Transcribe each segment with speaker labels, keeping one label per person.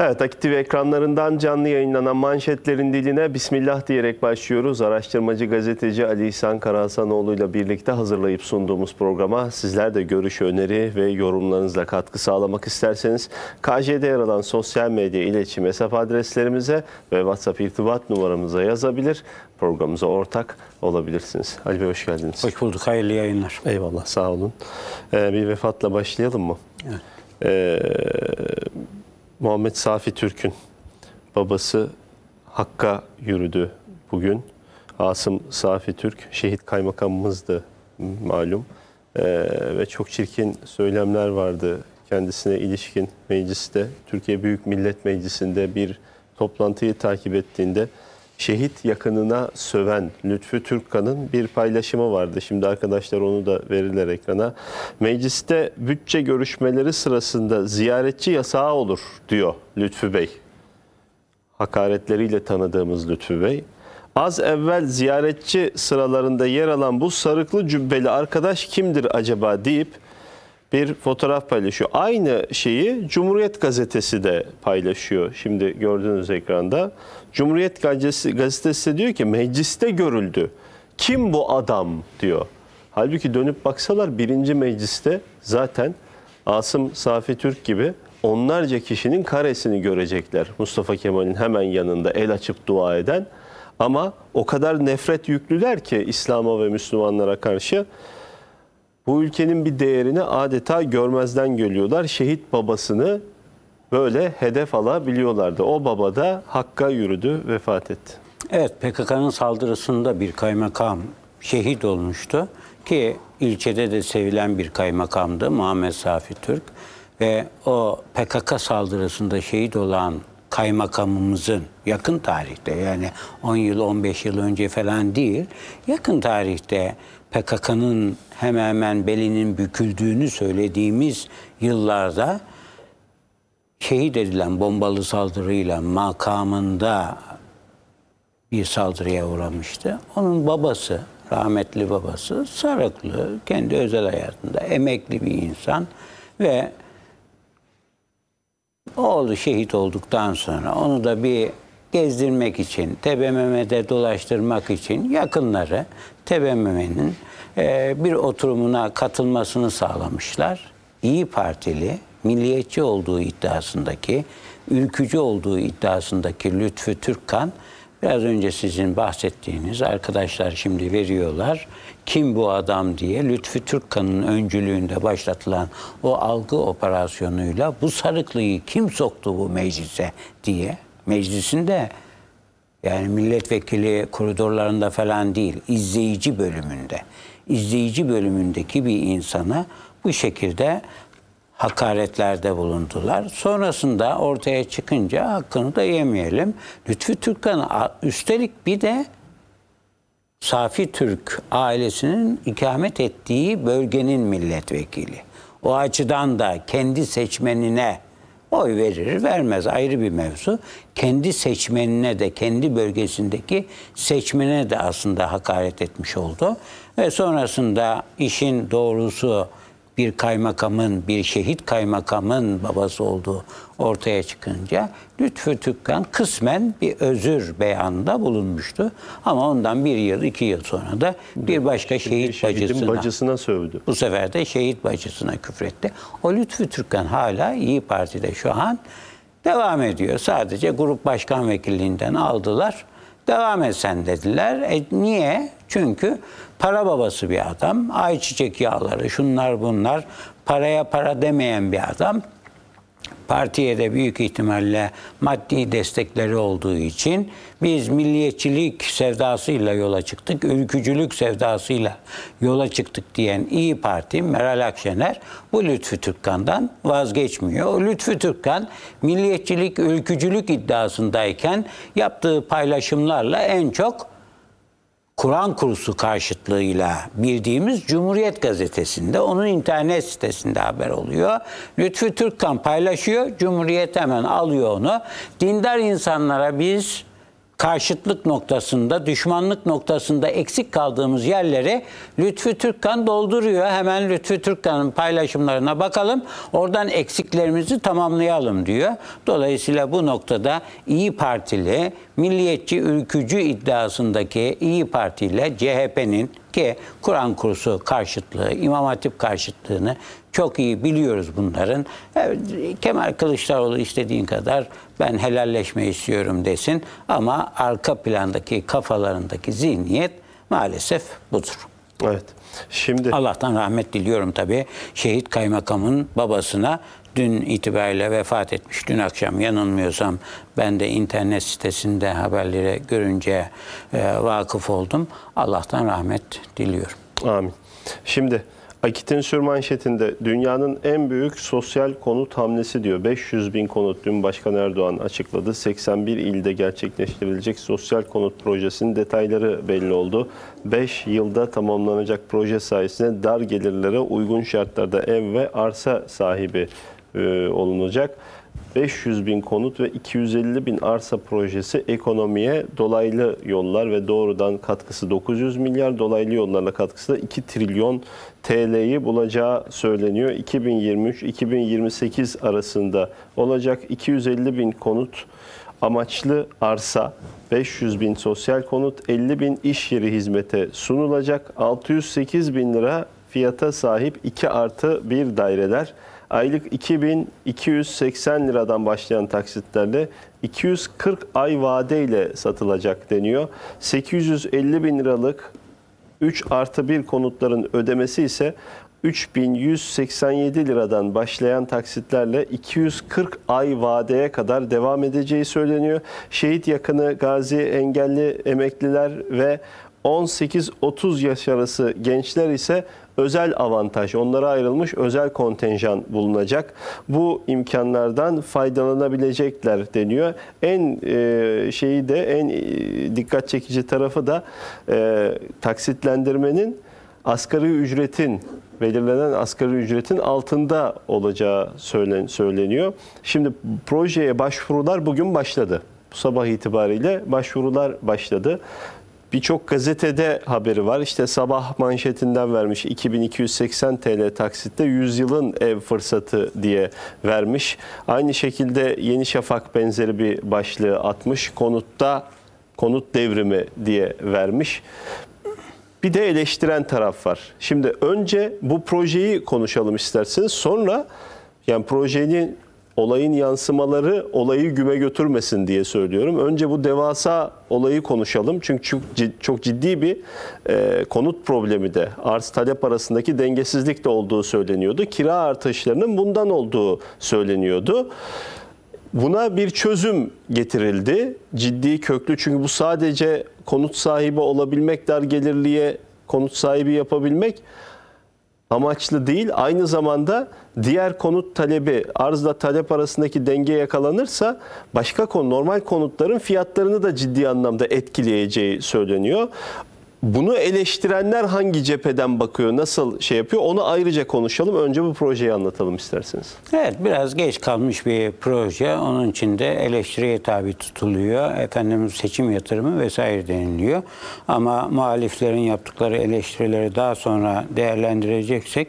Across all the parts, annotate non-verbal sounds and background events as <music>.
Speaker 1: Evet, Aktif ekranlarından canlı yayınlanan manşetlerin diline Bismillah diyerek başlıyoruz. Araştırmacı gazeteci Ali İhsan Karahasanoğlu ile birlikte hazırlayıp sunduğumuz programa sizler de görüş, öneri ve yorumlarınızla katkı sağlamak isterseniz KJ'de yer alan sosyal medya iletişim hesap adreslerimize ve WhatsApp irtibat numaramıza yazabilir. Programımıza ortak olabilirsiniz. Ali Bey hoş geldiniz.
Speaker 2: Hoş bulduk. Hayırlı yayınlar.
Speaker 1: Eyvallah sağ olun. Ee, bir vefatla başlayalım mı?
Speaker 2: Evet.
Speaker 1: Ee, Muhammed Safi Türk'ün babası Hakk'a yürüdü bugün. Asım Safi Türk şehit kaymakamımızdı malum. Ee, ve çok çirkin söylemler vardı kendisine ilişkin mecliste. Türkiye Büyük Millet Meclisi'nde bir toplantıyı takip ettiğinde şehit yakınına söven Lütfü Türkkan'ın bir paylaşımı vardı. Şimdi arkadaşlar onu da verirler ekrana. Mecliste bütçe görüşmeleri sırasında ziyaretçi yasağı olur diyor Lütfü Bey. Hakaretleriyle tanıdığımız Lütfü Bey. Az evvel ziyaretçi sıralarında yer alan bu sarıklı cübbeli arkadaş kimdir acaba deyip bir fotoğraf paylaşıyor. Aynı şeyi Cumhuriyet Gazetesi de paylaşıyor. Şimdi gördüğünüz ekranda. Cumhuriyet Gazetesi, gazetesi diyor ki mecliste görüldü. Kim bu adam diyor. Halbuki dönüp baksalar birinci mecliste zaten Asım Safi Türk gibi onlarca kişinin karesini görecekler. Mustafa Kemal'in hemen yanında el açıp dua eden. Ama o kadar nefret yüklüler ki İslam'a ve Müslümanlara karşı bu ülkenin bir değerini adeta görmezden geliyorlar. Şehit babasını böyle hedef alabiliyorlardı. O baba da Hakk'a yürüdü, vefat etti.
Speaker 2: Evet PKK'nın saldırısında bir kaymakam şehit olmuştu ki ilçede de sevilen bir kaymakamdı Muhammed Safi Türk ve o PKK saldırısında şehit olan kaymakamımızın yakın tarihte yani 10 yıl 15 yıl önce falan değil yakın tarihte PKK'nın hemen hemen belinin büküldüğünü söylediğimiz yıllarda şehit edilen bombalı saldırıyla makamında bir saldırıya uğramıştı. Onun babası, rahmetli babası Sarıklı, kendi özel hayatında emekli bir insan ve oğlu şehit olduktan sonra onu da bir gezdirmek için, TBMM'de dolaştırmak için yakınları TBMM'nin e, bir oturumuna katılmasını sağlamışlar. İyi Partili, milliyetçi olduğu iddiasındaki, ülkücü olduğu iddiasındaki Lütfü Türkkan, biraz önce sizin bahsettiğiniz arkadaşlar şimdi veriyorlar. Kim bu adam diye Lütfü Türkkan'ın öncülüğünde başlatılan o algı operasyonuyla bu sarıklıyı kim soktu bu meclise diye meclisinde yani milletvekili koridorlarında falan değil, izleyici bölümünde. izleyici bölümündeki bir insana bu şekilde hakaretlerde bulundular. Sonrasında ortaya çıkınca hakkını da yemeyelim. Lütfü Türkkan üstelik bir de Safi Türk ailesinin ikamet ettiği bölgenin milletvekili. O açıdan da kendi seçmenine oy verir vermez ayrı bir mevzu. Kendi seçmenine de kendi bölgesindeki seçmene de aslında hakaret etmiş oldu. Ve sonrasında işin doğrusu bir kaymakamın, bir şehit kaymakamın babası olduğu ortaya çıkınca Lütfü Tükkan kısmen bir özür beyanında bulunmuştu. Ama ondan bir yıl, iki yıl sonra da bir başka şehit bacısına,
Speaker 1: bacısına sövdü.
Speaker 2: Bu sefer de şehit bacısına küfretti. O Lütfü Türkkan hala İyi Parti'de şu an devam ediyor. Sadece grup başkan vekilliğinden aldılar. Devam et sen dediler. E niye? Çünkü para babası bir adam. Ayçiçek yağları, şunlar bunlar. Paraya para demeyen bir adam. Partiye de büyük ihtimalle maddi destekleri olduğu için biz milliyetçilik sevdasıyla yola çıktık, ülkücülük sevdasıyla yola çıktık diyen İyi Parti Meral Akşener bu Lütfü Türkkan'dan vazgeçmiyor. Lütfü Türkkan milliyetçilik, ülkücülük iddiasındayken yaptığı paylaşımlarla en çok Kur'an kursu karşıtlığıyla bildiğimiz Cumhuriyet Gazetesi'nde, onun internet sitesinde haber oluyor. Lütfü Türkkan paylaşıyor, Cumhuriyet hemen alıyor onu. Dindar insanlara biz karşıtlık noktasında, düşmanlık noktasında eksik kaldığımız yerleri Lütfü Türkkan dolduruyor. Hemen Lütfü Türkkan'ın paylaşımlarına bakalım. Oradan eksiklerimizi tamamlayalım diyor. Dolayısıyla bu noktada İyi Partili, milliyetçi ülkücü iddiasındaki İyi Parti ile CHP'nin ki Kur'an kursu karşıtlığı, İmam Hatip karşıtlığını çok iyi biliyoruz bunların. Evet, Kemal Kılıçdaroğlu istediğin kadar ben helalleşme istiyorum desin ama arka plandaki kafalarındaki zihniyet maalesef budur.
Speaker 1: Evet. Şimdi
Speaker 2: Allah'tan rahmet diliyorum tabii. Şehit kaymakamın babasına dün itibariyle vefat etmiş. Dün akşam yanılmıyorsam ben de internet sitesinde haberleri görünce e, vakıf oldum. Allah'tan rahmet diliyorum.
Speaker 1: Amin. Şimdi Akit'in sürmanşetinde dünyanın en büyük sosyal konut hamlesi diyor. 500 bin konut dün Başkan Erdoğan açıkladı. 81 ilde gerçekleştirilecek sosyal konut projesinin detayları belli oldu. 5 yılda tamamlanacak proje sayesinde dar gelirlere uygun şartlarda ev ve arsa sahibi e, olunacak. 500 bin konut ve 250 bin arsa projesi ekonomiye dolaylı yollar ve doğrudan katkısı 900 milyar, dolaylı yollarla katkısı da 2 trilyon TL'yi bulacağı söyleniyor. 2023-2028 arasında olacak 250 bin konut amaçlı arsa, 500 bin sosyal konut, 50 bin iş yeri hizmete sunulacak. 608 bin lira fiyata sahip 2 artı 1 daireler aylık 2280 liradan başlayan taksitlerle 240 ay vadeyle satılacak deniyor. 850 bin liralık 3 artı 1 konutların ödemesi ise 3187 liradan başlayan taksitlerle 240 ay vadeye kadar devam edeceği söyleniyor. Şehit yakını, gazi, engelli emekliler ve 18-30 yaş arası gençler ise özel avantaj, onlara ayrılmış özel kontenjan bulunacak. Bu imkanlardan faydalanabilecekler deniyor. En e, şeyi de en e, dikkat çekici tarafı da e, taksitlendirmenin asgari ücretin belirlenen asgari ücretin altında olacağı söylen, söyleniyor. Şimdi projeye başvurular bugün başladı. Bu sabah itibariyle başvurular başladı. Birçok gazetede haberi var. İşte sabah manşetinden vermiş 2280 TL taksitte 100 yılın ev fırsatı diye vermiş. Aynı şekilde Yeni Şafak benzeri bir başlığı atmış. Konutta konut devrimi diye vermiş. Bir de eleştiren taraf var. Şimdi önce bu projeyi konuşalım isterseniz. Sonra yani projenin olayın yansımaları olayı güme götürmesin diye söylüyorum. Önce bu devasa olayı konuşalım. Çünkü çok, ciddi bir e, konut problemi de arz talep arasındaki dengesizlik de olduğu söyleniyordu. Kira artışlarının bundan olduğu söyleniyordu. Buna bir çözüm getirildi. Ciddi köklü çünkü bu sadece konut sahibi olabilmek, dar gelirliye konut sahibi yapabilmek amaçlı değil. Aynı zamanda diğer konut talebi, arzla talep arasındaki denge yakalanırsa başka konu, normal konutların fiyatlarını da ciddi anlamda etkileyeceği söyleniyor. Bunu eleştirenler hangi cepheden bakıyor, nasıl şey yapıyor onu ayrıca konuşalım. Önce bu projeyi anlatalım isterseniz.
Speaker 2: Evet biraz geç kalmış bir proje. Onun için de eleştiriye tabi tutuluyor. Efendim seçim yatırımı vesaire deniliyor. Ama muhaliflerin yaptıkları eleştirileri daha sonra değerlendireceksek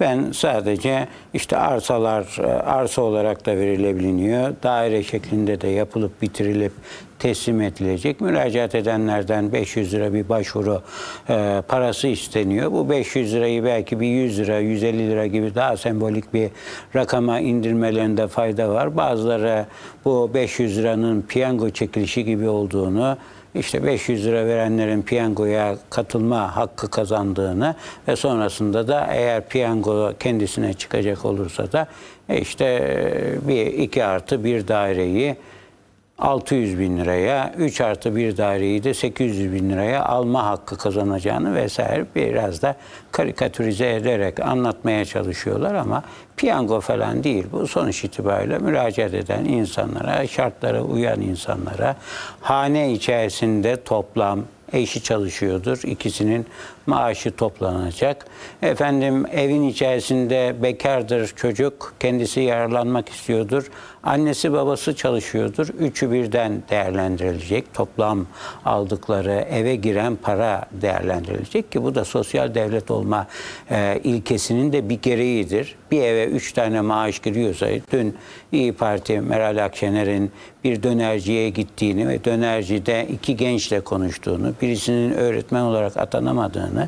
Speaker 2: ben sadece işte arsalar arsa olarak da verilebiliyor. Daire şeklinde de yapılıp bitirilip teslim edilecek. Müracaat edenlerden 500 lira bir başvuru e, parası isteniyor. Bu 500 lirayı belki bir 100 lira, 150 lira gibi daha sembolik bir rakama indirmelerinde fayda var. Bazıları bu 500 liranın piyango çekilişi gibi olduğunu işte 500 lira verenlerin piyangoya katılma hakkı kazandığını ve sonrasında da eğer piyango kendisine çıkacak olursa da işte bir iki artı bir daireyi 600 bin liraya, 3 artı bir daireyi de 800 bin liraya alma hakkı kazanacağını vesaire biraz da karikatürize ederek anlatmaya çalışıyorlar ama piyango falan değil. Bu sonuç itibariyle müracaat eden insanlara, şartlara uyan insanlara, hane içerisinde toplam eşi çalışıyordur. İkisinin maaşı toplanacak. Efendim evin içerisinde bekardır çocuk, kendisi yararlanmak istiyordur. Annesi babası çalışıyordur. Üçü birden değerlendirilecek. Toplam aldıkları eve giren para değerlendirilecek ki bu da sosyal devlet olma e, ilkesinin de bir gereğidir. Bir eve üç tane maaş giriyorsa dün İyi Parti Meral Akşener'in bir dönerciye gittiğini ve dönercide iki gençle konuştuğunu, birisinin öğretmen olarak atanamadığını,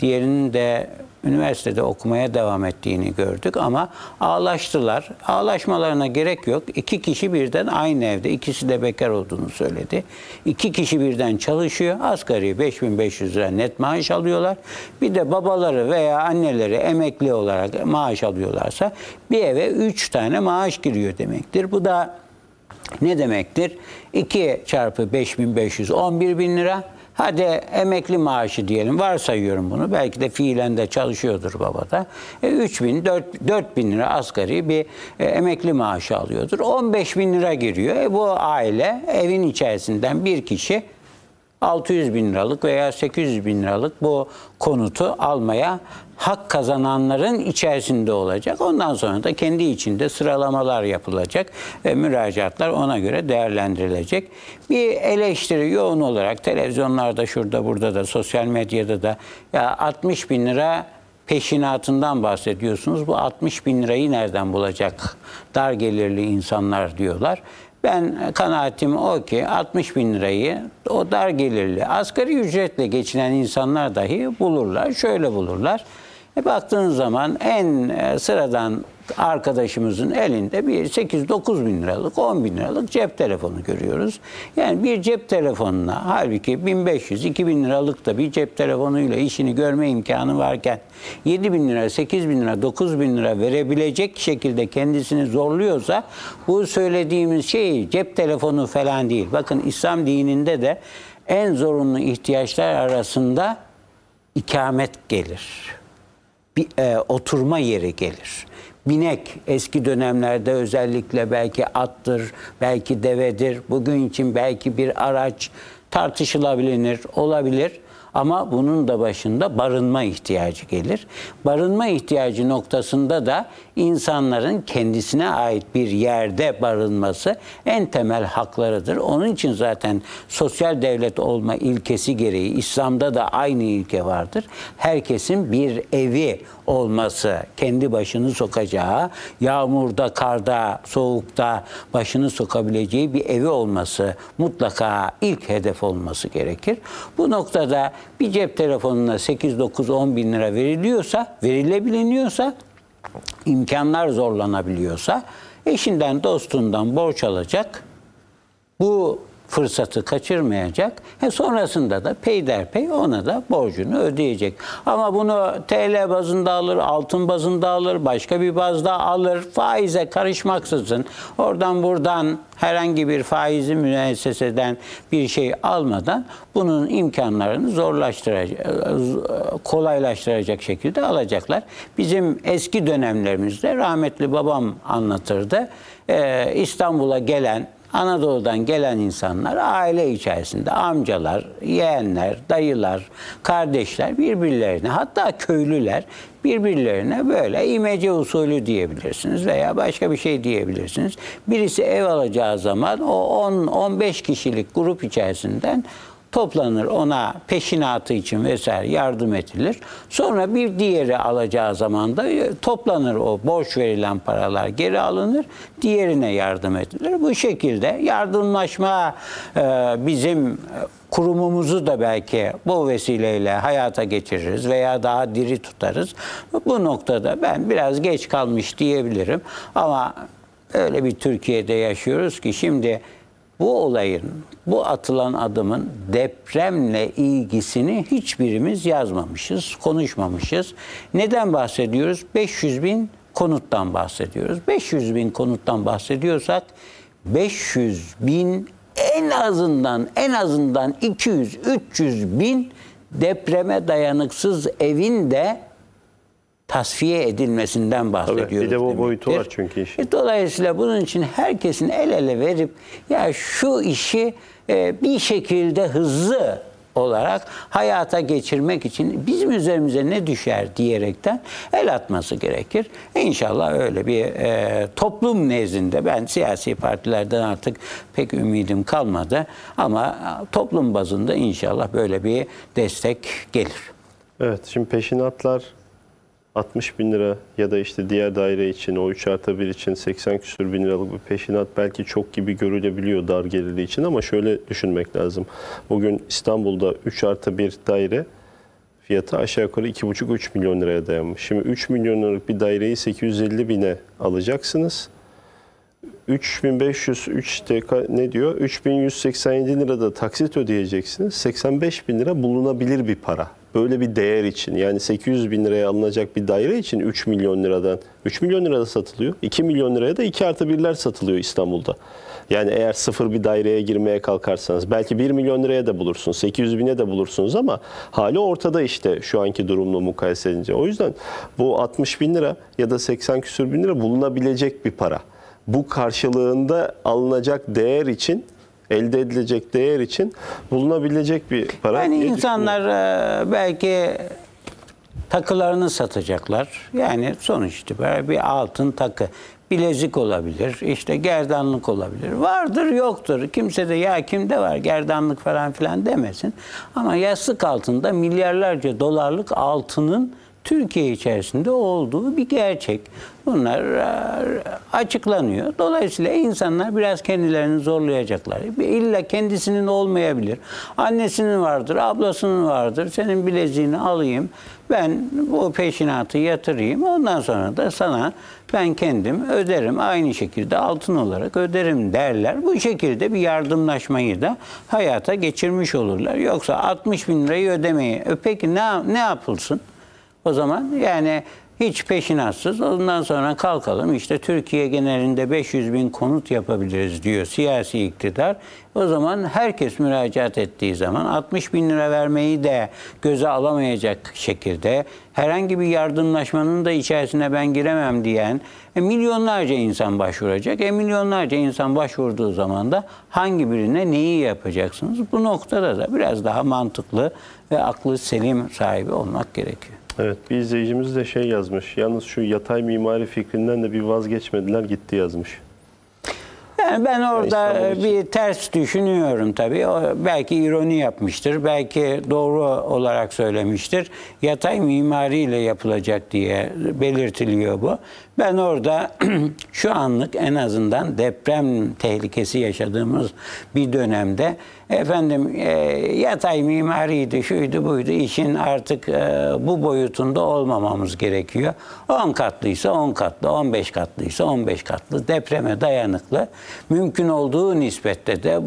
Speaker 2: diğerinin de üniversitede okumaya devam ettiğini gördük ama ağlaştılar. Ağlaşmalarına gerek yok. İki kişi birden aynı evde, ikisi de bekar olduğunu söyledi. İki kişi birden çalışıyor. Asgari 5500 lira net maaş alıyorlar. Bir de babaları veya anneleri emekli olarak maaş alıyorlarsa bir eve üç tane maaş giriyor demektir. Bu da ne demektir? 2 çarpı 5500 11 bin lira. Hadi emekli maaşı diyelim. Varsayıyorum bunu. Belki de fiilen de çalışıyordur babada. E, 3 bin, 4, 4 bin lira asgari bir e, emekli maaşı alıyordur. 15 bin lira giriyor. E, bu aile evin içerisinden bir kişi 600 bin liralık veya 800 bin liralık bu konutu almaya hak kazananların içerisinde olacak. Ondan sonra da kendi içinde sıralamalar yapılacak ve müracaatlar ona göre değerlendirilecek. Bir eleştiri yoğun olarak televizyonlarda şurada burada da sosyal medyada da ya 60 bin lira peşinatından bahsediyorsunuz. Bu 60 bin lirayı nereden bulacak dar gelirli insanlar diyorlar. Ben kanaatim o ki 60 bin lirayı o dar gelirli asgari ücretle geçinen insanlar dahi bulurlar. Şöyle bulurlar. E baktığın zaman en e, sıradan arkadaşımızın elinde bir 8-9 bin liralık, 10 bin liralık cep telefonu görüyoruz. Yani bir cep telefonuna halbuki 1500-2000 liralık da bir cep telefonuyla işini görme imkanı varken 7 bin lira, 8 bin lira, 9 bin lira verebilecek şekilde kendisini zorluyorsa bu söylediğimiz şey cep telefonu falan değil. Bakın İslam dininde de en zorunlu ihtiyaçlar arasında ikamet gelir. Bir e, oturma yeri gelir binek eski dönemlerde özellikle belki attır, belki devedir. Bugün için belki bir araç tartışılabilir, olabilir. Ama bunun da başında barınma ihtiyacı gelir. Barınma ihtiyacı noktasında da insanların kendisine ait bir yerde barınması en temel haklarıdır. Onun için zaten sosyal devlet olma ilkesi gereği İslam'da da aynı ilke vardır. Herkesin bir evi olması, kendi başını sokacağı, yağmurda, karda, soğukta başını sokabileceği bir evi olması mutlaka ilk hedef olması gerekir. Bu noktada bir cep telefonuna 8, 9, 10 bin lira veriliyorsa, verilebiliniyorsa, imkanlar zorlanabiliyorsa eşinden, dostundan borç alacak. Bu fırsatı kaçırmayacak. He sonrasında da peyderpey ona da borcunu ödeyecek. Ama bunu TL bazında alır, altın bazında alır, başka bir bazda alır. Faize karışmaksızın oradan buradan herhangi bir faizi müesseseden bir şey almadan bunun imkanlarını zorlaştıracak, kolaylaştıracak şekilde alacaklar. Bizim eski dönemlerimizde rahmetli babam anlatırdı. Ee, İstanbul'a gelen Anadolu'dan gelen insanlar aile içerisinde amcalar, yeğenler, dayılar, kardeşler birbirlerine hatta köylüler birbirlerine böyle imece usulü diyebilirsiniz veya başka bir şey diyebilirsiniz. Birisi ev alacağı zaman o 10-15 kişilik grup içerisinden toplanır ona peşinatı için vesaire yardım edilir. Sonra bir diğeri alacağı zaman da e, toplanır o borç verilen paralar geri alınır. Diğerine yardım edilir. Bu şekilde yardımlaşma e, bizim e, kurumumuzu da belki bu vesileyle hayata geçiririz veya daha diri tutarız. Bu noktada ben biraz geç kalmış diyebilirim ama öyle bir Türkiye'de yaşıyoruz ki şimdi bu olayın, bu atılan adımın depremle ilgisini hiçbirimiz yazmamışız, konuşmamışız. Neden bahsediyoruz? 500 bin konuttan bahsediyoruz. 500 bin konuttan bahsediyorsak 500 bin en azından en azından 200-300 bin depreme dayanıksız evin de tasfiye edilmesinden bahsediyoruz.
Speaker 1: Tabii, bir de bu
Speaker 2: demektir.
Speaker 1: boyutu var çünkü işin.
Speaker 2: E, Dolayısıyla bunun için herkesin el ele verip ya şu işi e, bir şekilde hızlı olarak hayata geçirmek için bizim üzerimize ne düşer diyerekten el atması gerekir. İnşallah öyle bir e, toplum nezdinde ben siyasi partilerden artık pek ümidim kalmadı ama toplum bazında inşallah böyle bir destek gelir.
Speaker 1: Evet şimdi peşinatlar 60 bin lira ya da işte diğer daire için o 3 artı 1 için 80 küsür bin liralık bir peşinat belki çok gibi görülebiliyor dar gelirli için ama şöyle düşünmek lazım. Bugün İstanbul'da 3 artı 1 daire fiyatı aşağı yukarı 2,5-3 milyon liraya dayanmış. Şimdi 3 milyon liralık bir daireyi 850 bine alacaksınız. 3500 3 TK ne diyor? 3187 lirada taksit ödeyeceksiniz. 85 bin lira bulunabilir bir para. Böyle bir değer için yani 800 bin liraya alınacak bir daire için 3 milyon liradan 3 milyon lirada satılıyor. 2 milyon liraya da 2 artı 1'ler satılıyor İstanbul'da. Yani eğer sıfır bir daireye girmeye kalkarsanız belki 1 milyon liraya da bulursunuz, 800 bine de bulursunuz ama hali ortada işte şu anki durumla mukayese edince. O yüzden bu 60 bin lira ya da 80 küsür bin lira bulunabilecek bir para bu karşılığında alınacak değer için elde edilecek değer için bulunabilecek bir para.
Speaker 2: Yani insanlar e, belki takılarını satacaklar. Yani sonuç itibariyle bir altın takı. Bilezik olabilir, işte gerdanlık olabilir. Vardır yoktur. Kimse de ya kimde var gerdanlık falan filan demesin. Ama yastık altında milyarlarca dolarlık altının Türkiye içerisinde olduğu bir gerçek. Bunlar e, açıklanıyor. Dolayısıyla insanlar biraz kendilerini zorlayacaklar. İlla kendisinin olmayabilir. Annesinin vardır, ablasının vardır. Senin bileziğini alayım. Ben bu peşinatı yatırayım. Ondan sonra da sana ben kendim öderim. Aynı şekilde altın olarak öderim derler. Bu şekilde bir yardımlaşmayı da hayata geçirmiş olurlar. Yoksa 60 bin lirayı ödemeyi. E Peki ne, ne yapılsın? O zaman yani hiç peşinatsız ondan sonra kalkalım işte Türkiye genelinde 500 bin konut yapabiliriz diyor siyasi iktidar. O zaman herkes müracaat ettiği zaman 60 bin lira vermeyi de göze alamayacak şekilde herhangi bir yardımlaşmanın da içerisine ben giremem diyen e, milyonlarca insan başvuracak. E milyonlarca insan başvurduğu zaman da hangi birine neyi yapacaksınız? Bu noktada da biraz daha mantıklı ve aklı selim sahibi olmak gerekiyor.
Speaker 1: Evet bir izleyicimiz de şey yazmış. Yalnız şu yatay mimari fikrinden de bir vazgeçmediler gitti yazmış.
Speaker 2: Yani ben orada
Speaker 1: için.
Speaker 2: bir ters düşünüyorum tabii. O belki ironi yapmıştır, belki doğru olarak söylemiştir. Yatay mimariyle yapılacak diye belirtiliyor bu. Ben orada <clears throat> şu anlık en azından deprem tehlikesi yaşadığımız bir dönemde efendim e, yatay mimariydi, şuydu buydu işin artık e, bu boyutunda olmamamız gerekiyor. 10 katlıysa 10 katlı, 15 katlıysa 15 katlı depreme dayanıklı mümkün olduğu nispette de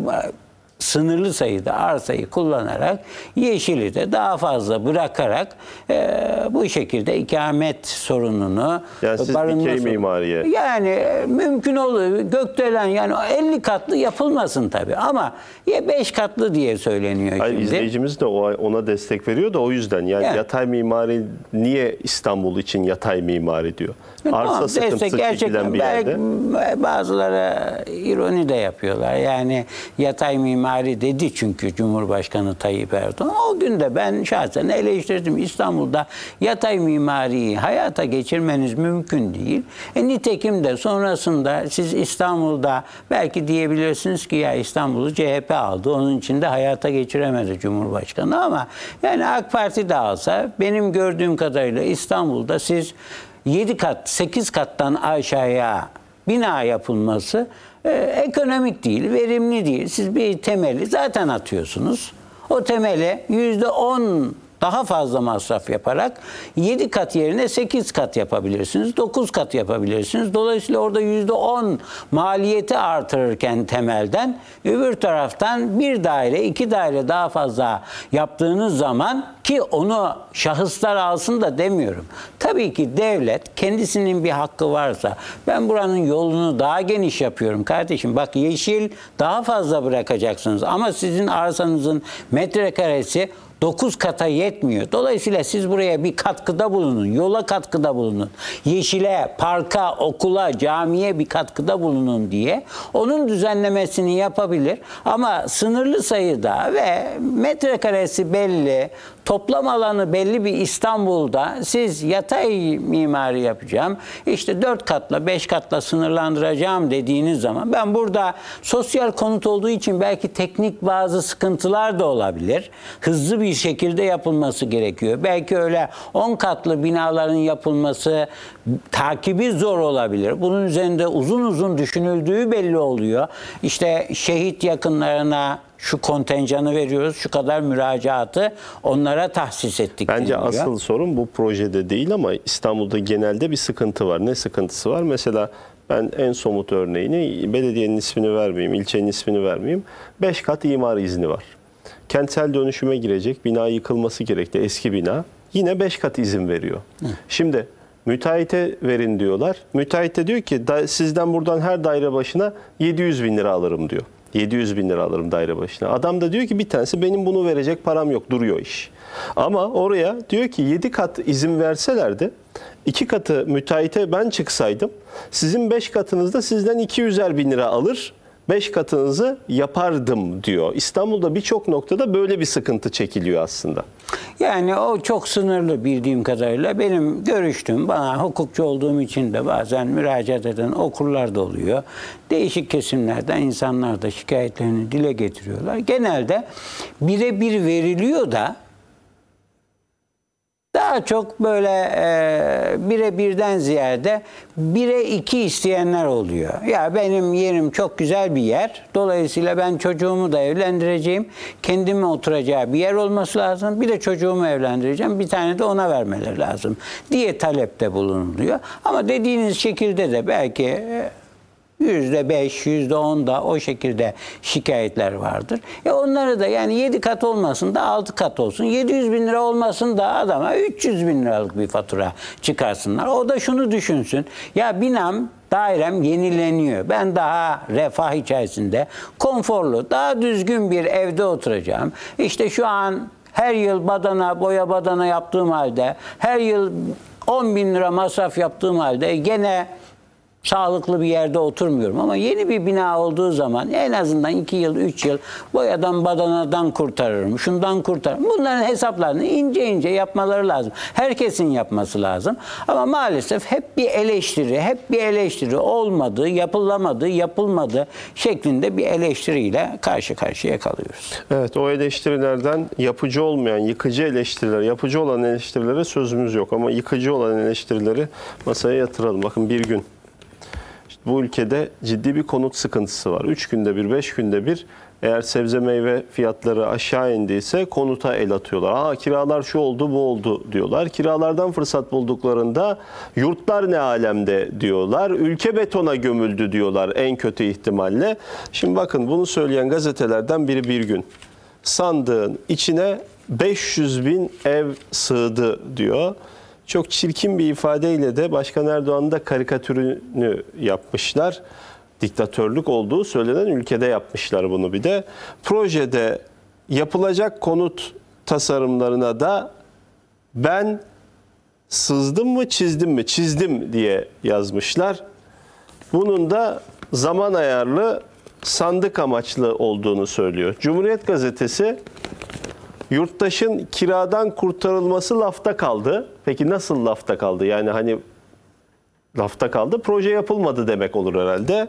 Speaker 2: sınırlı sayıda arsayı kullanarak yeşili de daha fazla bırakarak e, bu şekilde ikamet sorununu
Speaker 1: Yani siz dikey mimariye-
Speaker 2: yani e, mümkün olur gökdelen yani 50 katlı yapılmasın tabii ama ya 5 katlı diye söyleniyor
Speaker 1: Hayır,
Speaker 2: şimdi.
Speaker 1: izleyicimiz de ona destek veriyor da o yüzden. Yani
Speaker 2: Yani.
Speaker 1: yatay mimari niye İstanbul için yatay mimari diyor? Arsa
Speaker 2: Tamam,
Speaker 1: sıkıntısı
Speaker 2: destek
Speaker 1: çekilen bir yerde.
Speaker 2: belki bazıları ironi de yapıyorlar. Yani yatay mimari dedi çünkü Cumhurbaşkanı Tayyip Erdoğan. O gün de ben şahsen eleştirdim. İstanbul'da yatay mimariyi hayata geçirmeniz mümkün değil. E, nitekim de sonrasında siz İstanbul'da belki diyebilirsiniz ki ya İstanbul'u CHP aldı. Onun için de hayata geçiremedi Cumhurbaşkanı ama yani AK Parti de alsa benim gördüğüm kadarıyla İstanbul'da siz 7 kat, 8 kattan aşağıya bina yapılması e, ekonomik değil, verimli değil. Siz bir temeli zaten atıyorsunuz. O temele yüzde 10 daha fazla masraf yaparak 7 kat yerine 8 kat yapabilirsiniz, 9 kat yapabilirsiniz. Dolayısıyla orada yüzde 10 maliyeti artırırken temelden öbür taraftan bir daire, iki daire daha fazla yaptığınız zaman ki onu şahıslar alsın da demiyorum. Tabii ki devlet kendisinin bir hakkı varsa ben buranın yolunu daha geniş yapıyorum kardeşim. Bak yeşil daha fazla bırakacaksınız ama sizin arsanızın metrekaresi 9 kata yetmiyor. Dolayısıyla siz buraya bir katkıda bulunun, yola katkıda bulunun, yeşile, parka, okula, camiye bir katkıda bulunun diye onun düzenlemesini yapabilir. Ama sınırlı sayıda ve metrekaresi belli, toplam alanı belli bir İstanbul'da siz yatay mimari yapacağım, işte 4 katla, 5 katla sınırlandıracağım dediğiniz zaman ben burada sosyal konut olduğu için belki teknik bazı sıkıntılar da olabilir. Hızlı bir şekilde yapılması gerekiyor. Belki öyle 10 katlı binaların yapılması takibi zor olabilir. Bunun üzerinde uzun uzun düşünüldüğü belli oluyor. İşte şehit yakınlarına şu kontenjanı veriyoruz, şu kadar müracaatı onlara tahsis ettik.
Speaker 1: Bence
Speaker 2: deniliyor.
Speaker 1: asıl sorun bu projede değil ama İstanbul'da genelde bir sıkıntı var. Ne sıkıntısı var? Mesela ben en somut örneğini belediyenin ismini vermeyeyim, ilçenin ismini vermeyeyim. 5 kat imar izni var. Kentsel dönüşüme girecek, bina yıkılması gerekti, eski bina. Yine 5 kat izin veriyor. Şimdi müteahhite verin diyorlar. Müteahhit de diyor ki "Da- sizden buradan her daire başına 700 bin lira alırım diyor. 700 bin lira alırım daire başına. Adam da diyor ki bir tanesi benim bunu verecek param yok duruyor iş. Ama oraya diyor ki 7 kat izin verselerdi iki katı müteahhite ben çıksaydım sizin 5 katınızda sizden 200'er bin lira alır 5 katınızı yapardım diyor. İstanbul'da birçok noktada böyle bir sıkıntı çekiliyor aslında.
Speaker 2: Yani o çok sınırlı bildiğim kadarıyla. Benim görüştüğüm, bana hukukçu olduğum için de bazen müracaat eden okurlar da oluyor. Değişik kesimlerden insanlar da şikayetlerini dile getiriyorlar. Genelde birebir veriliyor da daha çok böyle e, bire birden ziyade bire iki isteyenler oluyor. Ya benim yerim çok güzel bir yer. Dolayısıyla ben çocuğumu da evlendireceğim. Kendime oturacağı bir yer olması lazım. Bir de çocuğumu evlendireceğim. Bir tane de ona vermeleri lazım diye talepte bulunuluyor. Ama dediğiniz şekilde de belki e, Yüzde beş, yüzde on da o şekilde şikayetler vardır. E onları da yani yedi kat olmasın da altı kat olsun. 700 bin lira olmasın da adama 300 bin liralık bir fatura çıkarsınlar. O da şunu düşünsün. Ya binam dairem yenileniyor. Ben daha refah içerisinde konforlu, daha düzgün bir evde oturacağım. İşte şu an her yıl badana, boya badana yaptığım halde, her yıl 10 bin lira masraf yaptığım halde gene sağlıklı bir yerde oturmuyorum ama yeni bir bina olduğu zaman en azından 2 yıl 3 yıl boyadan badanadan kurtarırım. Şundan kurtarırım. Bunların hesaplarını ince ince yapmaları lazım. Herkesin yapması lazım. Ama maalesef hep bir eleştiri, hep bir eleştiri olmadı, yapılamadı, yapılmadı şeklinde bir eleştiriyle karşı karşıya kalıyoruz.
Speaker 1: Evet o eleştirilerden yapıcı olmayan, yıkıcı eleştiriler, yapıcı olan eleştirilere sözümüz yok. Ama yıkıcı olan eleştirileri masaya yatıralım. Bakın bir gün bu ülkede ciddi bir konut sıkıntısı var. Üç günde bir, beş günde bir eğer sebze meyve fiyatları aşağı indiyse konuta el atıyorlar. Aa kiralar şu oldu bu oldu diyorlar. Kiralardan fırsat bulduklarında yurtlar ne alemde diyorlar. Ülke betona gömüldü diyorlar en kötü ihtimalle. Şimdi bakın bunu söyleyen gazetelerden biri bir gün sandığın içine 500 bin ev sığdı diyor. Çok çirkin bir ifadeyle de Başkan Erdoğan'ın da karikatürünü yapmışlar. Diktatörlük olduğu söylenen ülkede yapmışlar bunu bir de. Projede yapılacak konut tasarımlarına da ben sızdım mı çizdim mi çizdim diye yazmışlar. Bunun da zaman ayarlı sandık amaçlı olduğunu söylüyor. Cumhuriyet Gazetesi yurttaşın kiradan kurtarılması lafta kaldı. Peki nasıl lafta kaldı? Yani hani lafta kaldı. Proje yapılmadı demek olur herhalde.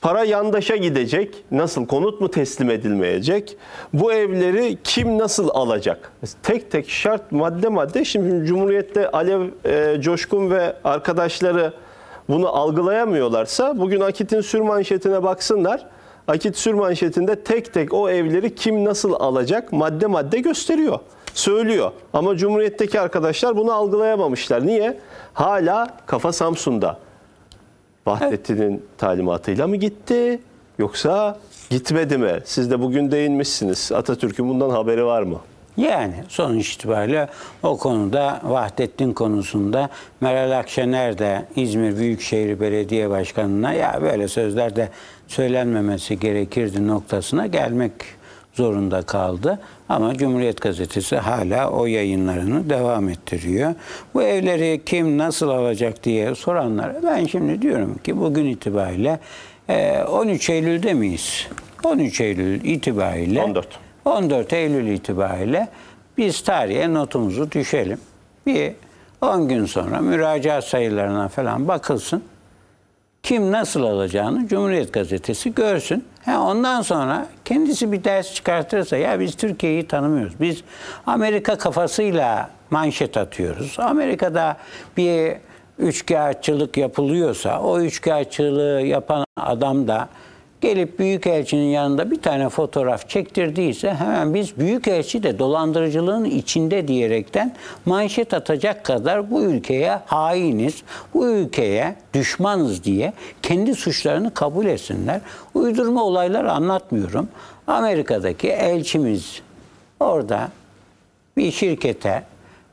Speaker 1: Para yandaşa gidecek. Nasıl? Konut mu teslim edilmeyecek? Bu evleri kim nasıl alacak? Tek tek şart madde madde. Şimdi Cumhuriyet'te Alev e, Coşkun ve arkadaşları bunu algılayamıyorlarsa bugün Akit'in sürmanşetine baksınlar. Akit sürmanşetinde tek tek o evleri kim nasıl alacak madde madde gösteriyor. Söylüyor. Ama Cumhuriyet'teki arkadaşlar bunu algılayamamışlar. Niye? Hala kafa Samsun'da. Vahdettin'in talimatıyla mı gitti yoksa gitmedi mi? Siz de bugün değinmişsiniz. Atatürk'ün bundan haberi var mı?
Speaker 2: Yani sonuç itibariyle o konuda Vahdettin konusunda Meral Akşener de İzmir Büyükşehir Belediye Başkanı'na ya böyle sözler de söylenmemesi gerekirdi noktasına gelmek zorunda kaldı. Ama Cumhuriyet Gazetesi hala o yayınlarını devam ettiriyor. Bu evleri kim nasıl alacak diye soranlara ben şimdi diyorum ki bugün itibariyle e, 13 Eylül'de miyiz? 13 Eylül itibariyle
Speaker 1: 14.
Speaker 2: 14 Eylül itibariyle biz tarihe notumuzu düşelim. Bir 10 gün sonra müracaat sayılarına falan bakılsın. Kim nasıl alacağını Cumhuriyet Gazetesi görsün. Ha, ondan sonra kendisi bir ders çıkartırsa ya biz Türkiye'yi tanımıyoruz. Biz Amerika kafasıyla manşet atıyoruz. Amerika'da bir üçkağıtçılık yapılıyorsa o üçkağıtçılığı yapan adam da gelip Büyükelçinin yanında bir tane fotoğraf çektirdiyse hemen biz Büyükelçi de dolandırıcılığın içinde diyerekten manşet atacak kadar bu ülkeye hainiz, bu ülkeye düşmanız diye kendi suçlarını kabul etsinler. Uydurma olaylar anlatmıyorum. Amerika'daki elçimiz orada bir şirkete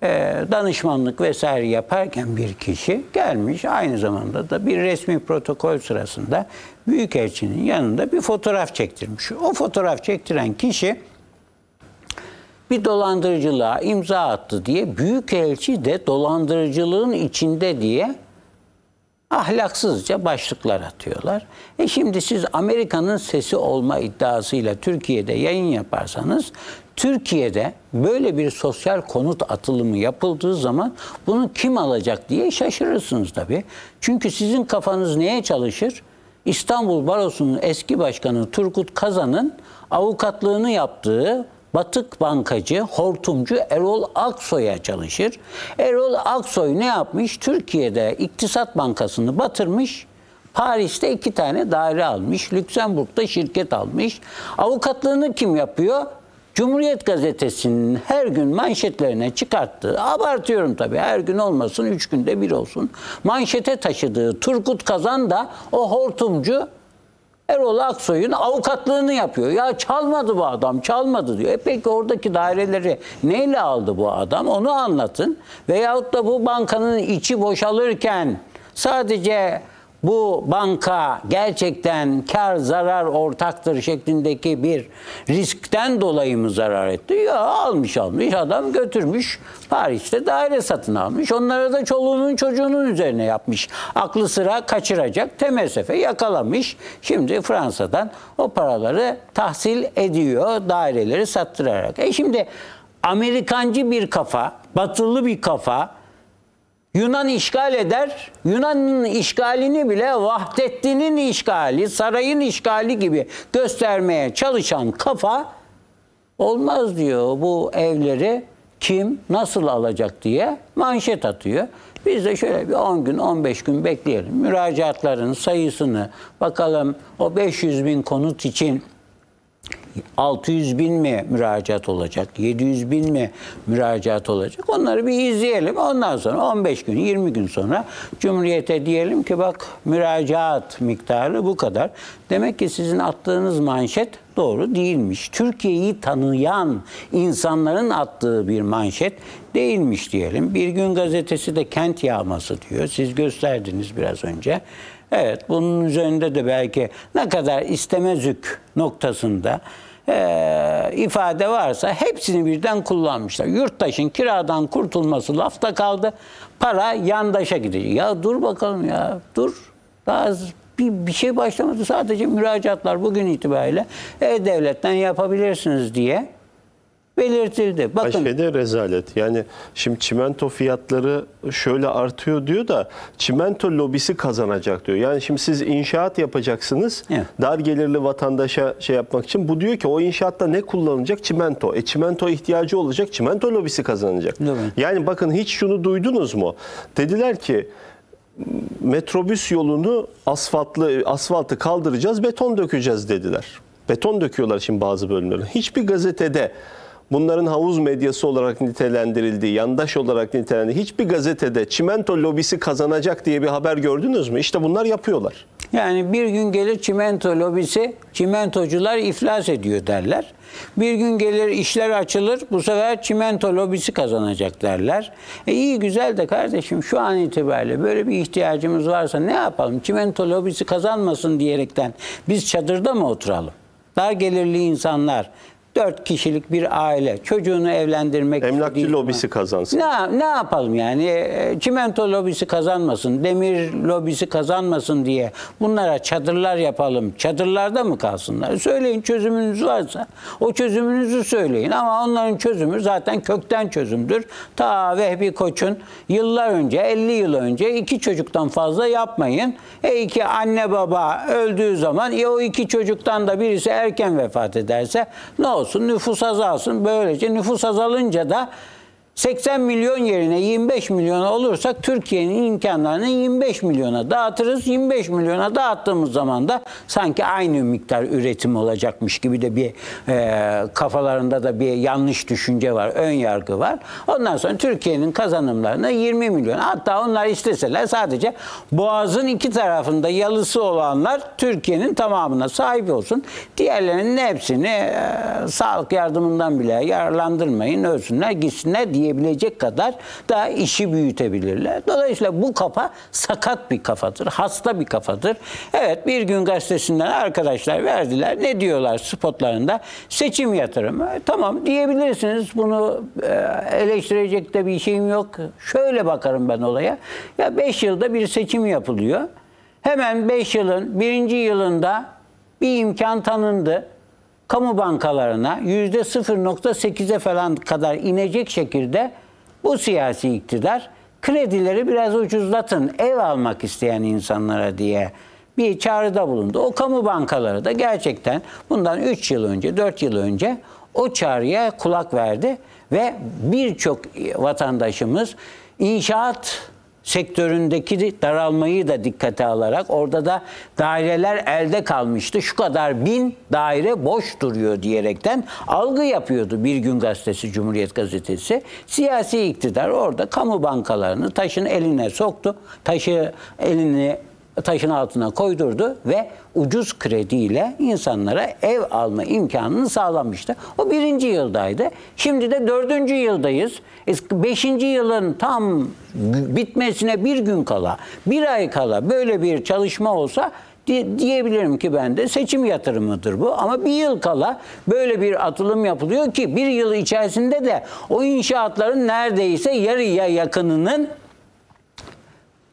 Speaker 2: e, danışmanlık vesaire yaparken bir kişi gelmiş aynı zamanda da bir resmi protokol sırasında Büyükelçinin yanında bir fotoğraf çektirmiş. O fotoğraf çektiren kişi bir dolandırıcılığa imza attı diye Büyükelçi de dolandırıcılığın içinde diye ahlaksızca başlıklar atıyorlar. E şimdi siz Amerika'nın sesi olma iddiasıyla Türkiye'de yayın yaparsanız Türkiye'de böyle bir sosyal konut atılımı yapıldığı zaman bunu kim alacak diye şaşırırsınız tabii. Çünkü sizin kafanız neye çalışır? İstanbul Barosu'nun eski başkanı Turgut Kazan'ın avukatlığını yaptığı batık bankacı, hortumcu Erol Aksoy'a çalışır. Erol Aksoy ne yapmış? Türkiye'de İktisat Bankası'nı batırmış. Paris'te iki tane daire almış. Lüksemburg'da şirket almış. Avukatlığını kim yapıyor? Cumhuriyet Gazetesi'nin her gün manşetlerine çıkarttığı, abartıyorum tabii her gün olmasın, üç günde bir olsun, manşete taşıdığı Turgut Kazan da o hortumcu Erol Aksoy'un avukatlığını yapıyor. Ya çalmadı bu adam, çalmadı diyor. E peki oradaki daireleri neyle aldı bu adam? Onu anlatın. Veyahut da bu bankanın içi boşalırken sadece bu banka gerçekten kar zarar ortaktır şeklindeki bir riskten dolayı mı zarar etti? Ya almış almış adam götürmüş Paris'te daire satın almış. Onlara da çoluğunun çocuğunun üzerine yapmış. Aklı sıra kaçıracak temesefe yakalamış. Şimdi Fransa'dan o paraları tahsil ediyor daireleri sattırarak. E şimdi Amerikancı bir kafa, batılı bir kafa Yunan işgal eder. Yunan'ın işgalini bile Vahdettin'in işgali, sarayın işgali gibi göstermeye çalışan kafa olmaz diyor bu evleri kim nasıl alacak diye manşet atıyor. Biz de şöyle bir 10 gün 15 gün bekleyelim. Müracaatların sayısını bakalım o 500 bin konut için 600 bin mi müracaat olacak, 700 bin mi müracaat olacak onları bir izleyelim. Ondan sonra 15 gün, 20 gün sonra Cumhuriyet'e diyelim ki bak müracaat miktarı bu kadar. Demek ki sizin attığınız manşet doğru değilmiş. Türkiye'yi tanıyan insanların attığı bir manşet değilmiş diyelim. Bir gün gazetesi de kent yağması diyor. Siz gösterdiniz biraz önce. Evet bunun üzerinde de belki ne kadar istemezük noktasında e, ifade varsa hepsini birden kullanmışlar. Yurttaşın kiradan kurtulması lafta kaldı. Para yandaşa gidecek. Ya dur bakalım ya dur. Daha bir, bir şey başlamadı. Sadece müracaatlar bugün itibariyle E-Devlet'ten yapabilirsiniz diye belirtildi. Bakın
Speaker 1: Şeyde rezalet. Yani şimdi çimento fiyatları şöyle artıyor diyor da çimento lobisi kazanacak diyor. Yani şimdi siz inşaat yapacaksınız.
Speaker 2: Evet.
Speaker 1: Dar gelirli vatandaşa şey yapmak için. Bu diyor ki o inşaatta ne kullanılacak? Çimento. E çimento ihtiyacı olacak. Çimento lobisi kazanacak.
Speaker 2: Evet.
Speaker 1: Yani bakın hiç şunu duydunuz mu? Dediler ki metrobüs yolunu asfaltlı asfaltı kaldıracağız, beton dökeceğiz dediler. Beton döküyorlar şimdi bazı bölümlerin. Hiçbir gazetede bunların havuz medyası olarak nitelendirildiği, yandaş olarak nitelendirildiği hiçbir gazetede çimento lobisi kazanacak diye bir haber gördünüz mü? İşte bunlar yapıyorlar.
Speaker 2: Yani bir gün gelir çimento lobisi, çimentocular iflas ediyor derler. Bir gün gelir işler açılır, bu sefer çimento lobisi kazanacak derler. E iyi güzel de kardeşim şu an itibariyle böyle bir ihtiyacımız varsa ne yapalım? Çimento lobisi kazanmasın diyerekten biz çadırda mı oturalım? Dar gelirli insanlar Dört kişilik bir aile çocuğunu evlendirmek
Speaker 1: Emlakçı
Speaker 2: istediği
Speaker 1: lobisi
Speaker 2: zaman-
Speaker 1: kazansın.
Speaker 2: ne, ne yapalım yani E, çimento lobisi kazanmasın, demir lobisi kazanmasın diye bunlara çadırlar yapalım. Çadırlarda mı kalsınlar? Söyleyin çözümünüz varsa o çözümünüzü söyleyin ama onların çözümü zaten kökten çözümdür. Ta Vehbi Koç'un yıllar önce 50 yıl önce iki çocuktan fazla yapmayın. E iki anne baba öldüğü zaman ya o iki çocuktan da birisi erken vefat ederse ne olsun nüfus azalsın. Böylece nüfus azalınca da 80 milyon yerine 25 milyon olursak Türkiye'nin imkanlarını 25 milyona dağıtırız. 25 milyona dağıttığımız zaman da sanki aynı miktar üretim olacakmış gibi de bir e, kafalarında da bir yanlış düşünce var, ön yargı var. Ondan sonra Türkiye'nin kazanımlarına 20 milyon. Hatta onlar isteseler sadece boğazın iki tarafında yalısı olanlar Türkiye'nin tamamına sahip olsun. Diğerlerinin hepsini e, sağlık yardımından bile yararlandırmayın, ölsünler, gitsinler diyebilecek kadar da işi büyütebilirler. Dolayısıyla bu kafa sakat bir kafadır, hasta bir kafadır. Evet bir gün gazetesinden arkadaşlar verdiler. Ne diyorlar spotlarında? Seçim yatırımı. E, Tamam diyebilirsiniz. Bunu e, eleştirecek de bir şeyim yok. Şöyle bakarım ben olaya. Ya 5 yılda bir seçim yapılıyor. Hemen 5 yılın birinci yılında bir imkan tanındı kamu bankalarına yüzde 0.8'e falan kadar inecek şekilde bu siyasi iktidar kredileri biraz ucuzlatın ev almak isteyen insanlara diye bir çağrıda bulundu. O kamu bankaları da gerçekten bundan 3 yıl önce 4 yıl önce o çağrıya kulak verdi ve birçok vatandaşımız inşaat sektöründeki daralmayı da dikkate alarak orada da daireler elde kalmıştı. Şu kadar bin daire boş duruyor diyerekten algı yapıyordu Bir Gün Gazetesi, Cumhuriyet Gazetesi. Siyasi iktidar orada kamu bankalarını taşın eline soktu. Taşı elini taşın altına koydurdu ve ucuz krediyle insanlara ev alma imkanını sağlamıştı. O birinci yıldaydı. Şimdi de dördüncü yıldayız. Beşinci yılın tam bitmesine bir gün kala, bir ay kala böyle bir çalışma olsa di- diyebilirim ki ben de seçim yatırımıdır bu. Ama bir yıl kala böyle bir atılım yapılıyor ki bir yıl içerisinde de o inşaatların neredeyse yarıya yakınının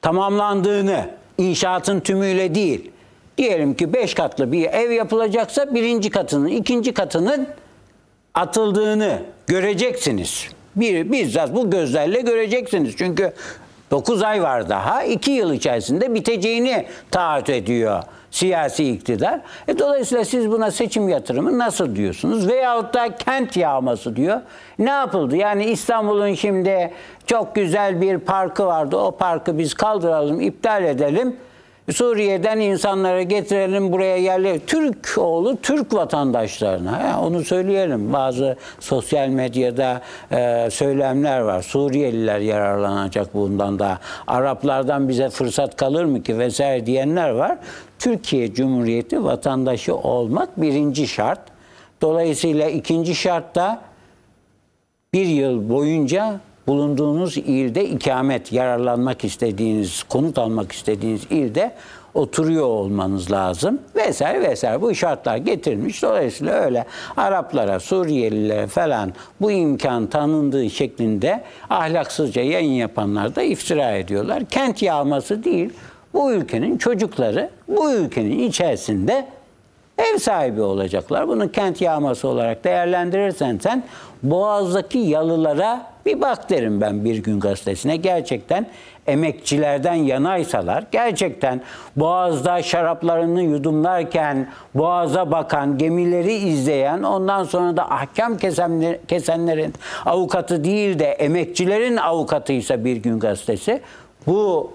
Speaker 2: tamamlandığını, inşaatın tümüyle değil. Diyelim ki 5 katlı bir ev yapılacaksa birinci katının, ikinci katının atıldığını göreceksiniz. Bir, bizzat bu gözlerle göreceksiniz. Çünkü 9 ay var daha. 2 yıl içerisinde biteceğini taahhüt ediyor siyasi iktidar. E, dolayısıyla siz buna seçim yatırımı nasıl diyorsunuz? Veyahut da kent yağması diyor. Ne yapıldı? Yani İstanbul'un şimdi çok güzel bir parkı vardı. O parkı biz kaldıralım, iptal edelim. Suriye'den insanları getirelim buraya yerle Türk oğlu Türk vatandaşlarına ha, onu söyleyelim. Bazı sosyal medyada e, söylemler var. Suriyeliler yararlanacak bundan da. Araplardan bize fırsat kalır mı ki vesaire diyenler var. Türkiye Cumhuriyeti vatandaşı olmak birinci şart. Dolayısıyla ikinci şart da bir yıl boyunca bulunduğunuz ilde ikamet, yararlanmak istediğiniz, konut almak istediğiniz ilde oturuyor olmanız lazım vesaire vesaire. Bu şartlar getirilmiş. Dolayısıyla öyle Araplara, Suriyelilere falan bu imkan tanındığı şeklinde ahlaksızca yayın yapanlar da iftira ediyorlar. Kent yağması değil, bu ülkenin çocukları bu ülkenin içerisinde ev sahibi olacaklar. Bunu kent yağması olarak değerlendirirsen sen Boğaz'daki yalılara bir bak derim ben bir gün gazetesine. Gerçekten emekçilerden yanaysalar, gerçekten Boğaz'da şaraplarını yudumlarken Boğaz'a bakan, gemileri izleyen, ondan sonra da ahkam kesenler, kesenlerin avukatı değil de emekçilerin avukatıysa bir gün gazetesi bu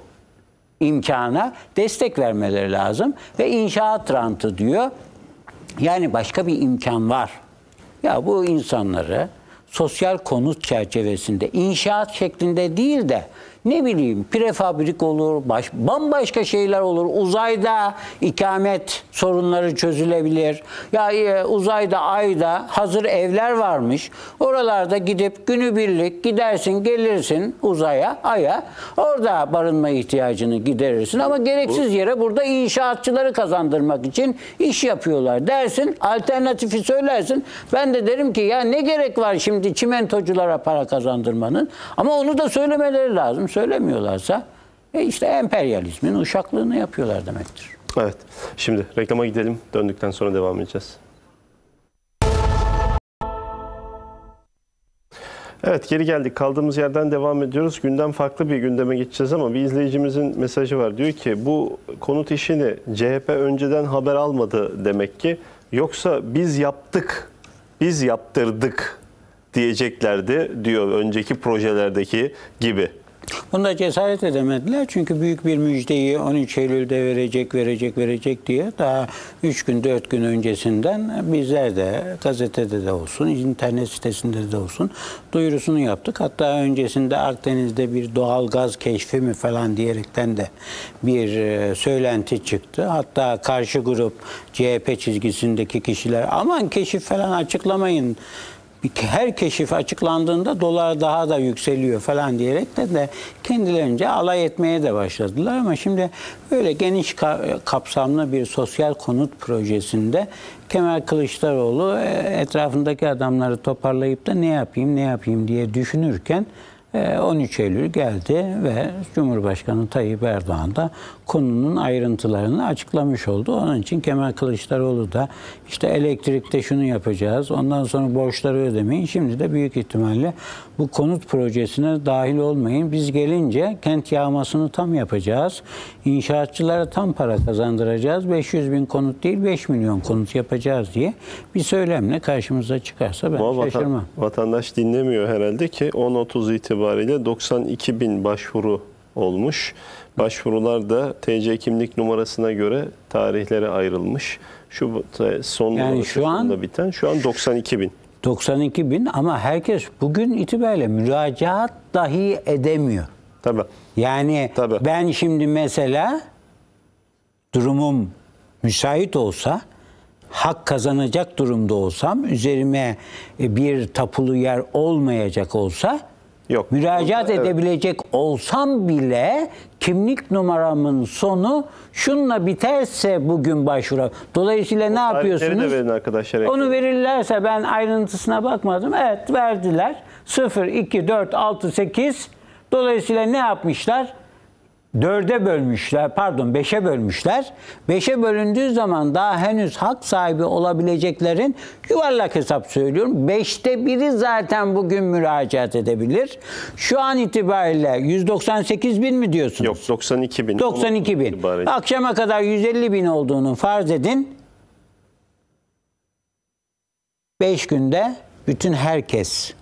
Speaker 2: imkana destek vermeleri lazım. Ve inşaat rantı diyor. Yani başka bir imkan var. Ya bu insanları sosyal konut çerçevesinde inşaat şeklinde değil de ne bileyim prefabrik olur, baş, bambaşka şeyler olur. Uzayda ikamet sorunları çözülebilir. Ya e, uzayda, ayda hazır evler varmış. Oralarda gidip günübirlik gidersin, gelirsin uzaya, aya. Orada barınma ihtiyacını giderirsin ama gereksiz yere burada inşaatçıları kazandırmak için iş yapıyorlar dersin. Alternatifi söylersin. Ben de derim ki ya ne gerek var şimdi çimentoculara para kazandırmanın? Ama onu da söylemeleri lazım. Söylemiyorlarsa e işte emperyalizmin uşaklığını yapıyorlar demektir.
Speaker 1: Evet. Şimdi reklama gidelim. Döndükten sonra devam edeceğiz. Evet geri geldik. Kaldığımız yerden devam ediyoruz. Gündem farklı bir gündeme geçeceğiz ama bir izleyicimizin mesajı var. Diyor ki bu konut işini CHP önceden haber almadı demek ki. Yoksa biz yaptık, biz yaptırdık diyeceklerdi diyor önceki projelerdeki gibi.
Speaker 2: Bunda cesaret edemediler çünkü büyük bir müjdeyi 13 Eylül'de verecek, verecek, verecek diye daha 3 gün, 4 gün öncesinden bizler de gazetede de olsun, internet sitesinde de olsun duyurusunu yaptık. Hatta öncesinde Akdeniz'de bir doğal gaz keşfi mi falan diyerekten de bir e, söylenti çıktı. Hatta karşı grup CHP çizgisindeki kişiler aman keşif falan açıklamayın her keşif açıklandığında dolar daha da yükseliyor falan diyerek de, de kendilerince alay etmeye de başladılar. Ama şimdi böyle geniş kapsamlı bir sosyal konut projesinde Kemal Kılıçdaroğlu e, etrafındaki adamları toparlayıp da ne yapayım ne yapayım diye düşünürken 13 Eylül geldi ve Cumhurbaşkanı Tayyip Erdoğan da konunun ayrıntılarını açıklamış oldu. Onun için Kemal Kılıçdaroğlu da işte elektrikte şunu yapacağız, ondan sonra borçları ödemeyin. Şimdi de büyük ihtimalle bu konut projesine dahil olmayın. Biz gelince kent yağmasını tam yapacağız. İnşaatçılara tam para kazandıracağız. 500 bin konut değil 5 milyon konut yapacağız diye bir söylemle karşımıza çıkarsa ben
Speaker 1: Ama
Speaker 2: şaşırmam.
Speaker 1: vatandaş dinlemiyor herhalde ki 10.30 itibariyle 92 bin başvuru olmuş. Başvurular da TC kimlik numarasına göre tarihlere ayrılmış. Şu son
Speaker 2: yani şu an
Speaker 1: biten şu an 92 bin.
Speaker 2: 92 bin ama herkes bugün itibariyle müracaat dahi edemiyor.
Speaker 1: Tabii.
Speaker 2: Yani
Speaker 1: Tabii.
Speaker 2: ben şimdi mesela durumum müsait olsa hak kazanacak durumda olsam üzerime bir tapulu yer olmayacak olsa
Speaker 1: Yok.
Speaker 2: Müracaat
Speaker 1: Evet.
Speaker 2: edebilecek olsam bile kimlik numaramın sonu şunla biterse bugün başvuru. Dolayısıyla ne
Speaker 1: Tarihleri
Speaker 2: yapıyorsunuz?
Speaker 1: de verin arkadaşlar.
Speaker 2: Onu verirlerse ben ayrıntısına bakmadım. Evet verdiler. 0, 2, 4, 6, 8. Dolayısıyla ne yapmışlar? Dörde bölmüşler, pardon beşe bölmüşler. Beşe bölündüğü zaman daha henüz hak sahibi olabileceklerin yuvarlak hesap söylüyorum. Beşte biri zaten bugün müracaat edebilir. Şu an itibariyle 198 bin mi diyorsunuz?
Speaker 1: Yok 92 bin.
Speaker 2: 92 bin.
Speaker 1: İtibariyle.
Speaker 2: Akşama kadar 150 bin olduğunu farz edin. 5 günde bütün herkes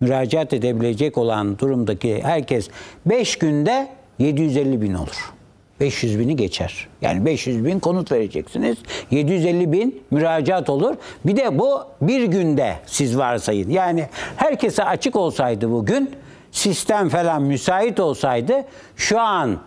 Speaker 2: müracaat edebilecek olan durumdaki herkes 5 günde 750 bin olur. 500 bini geçer. Yani 500 bin konut vereceksiniz. 750 bin müracaat olur. Bir de bu bir günde siz varsayın. Yani herkese açık olsaydı bugün sistem falan müsait olsaydı şu an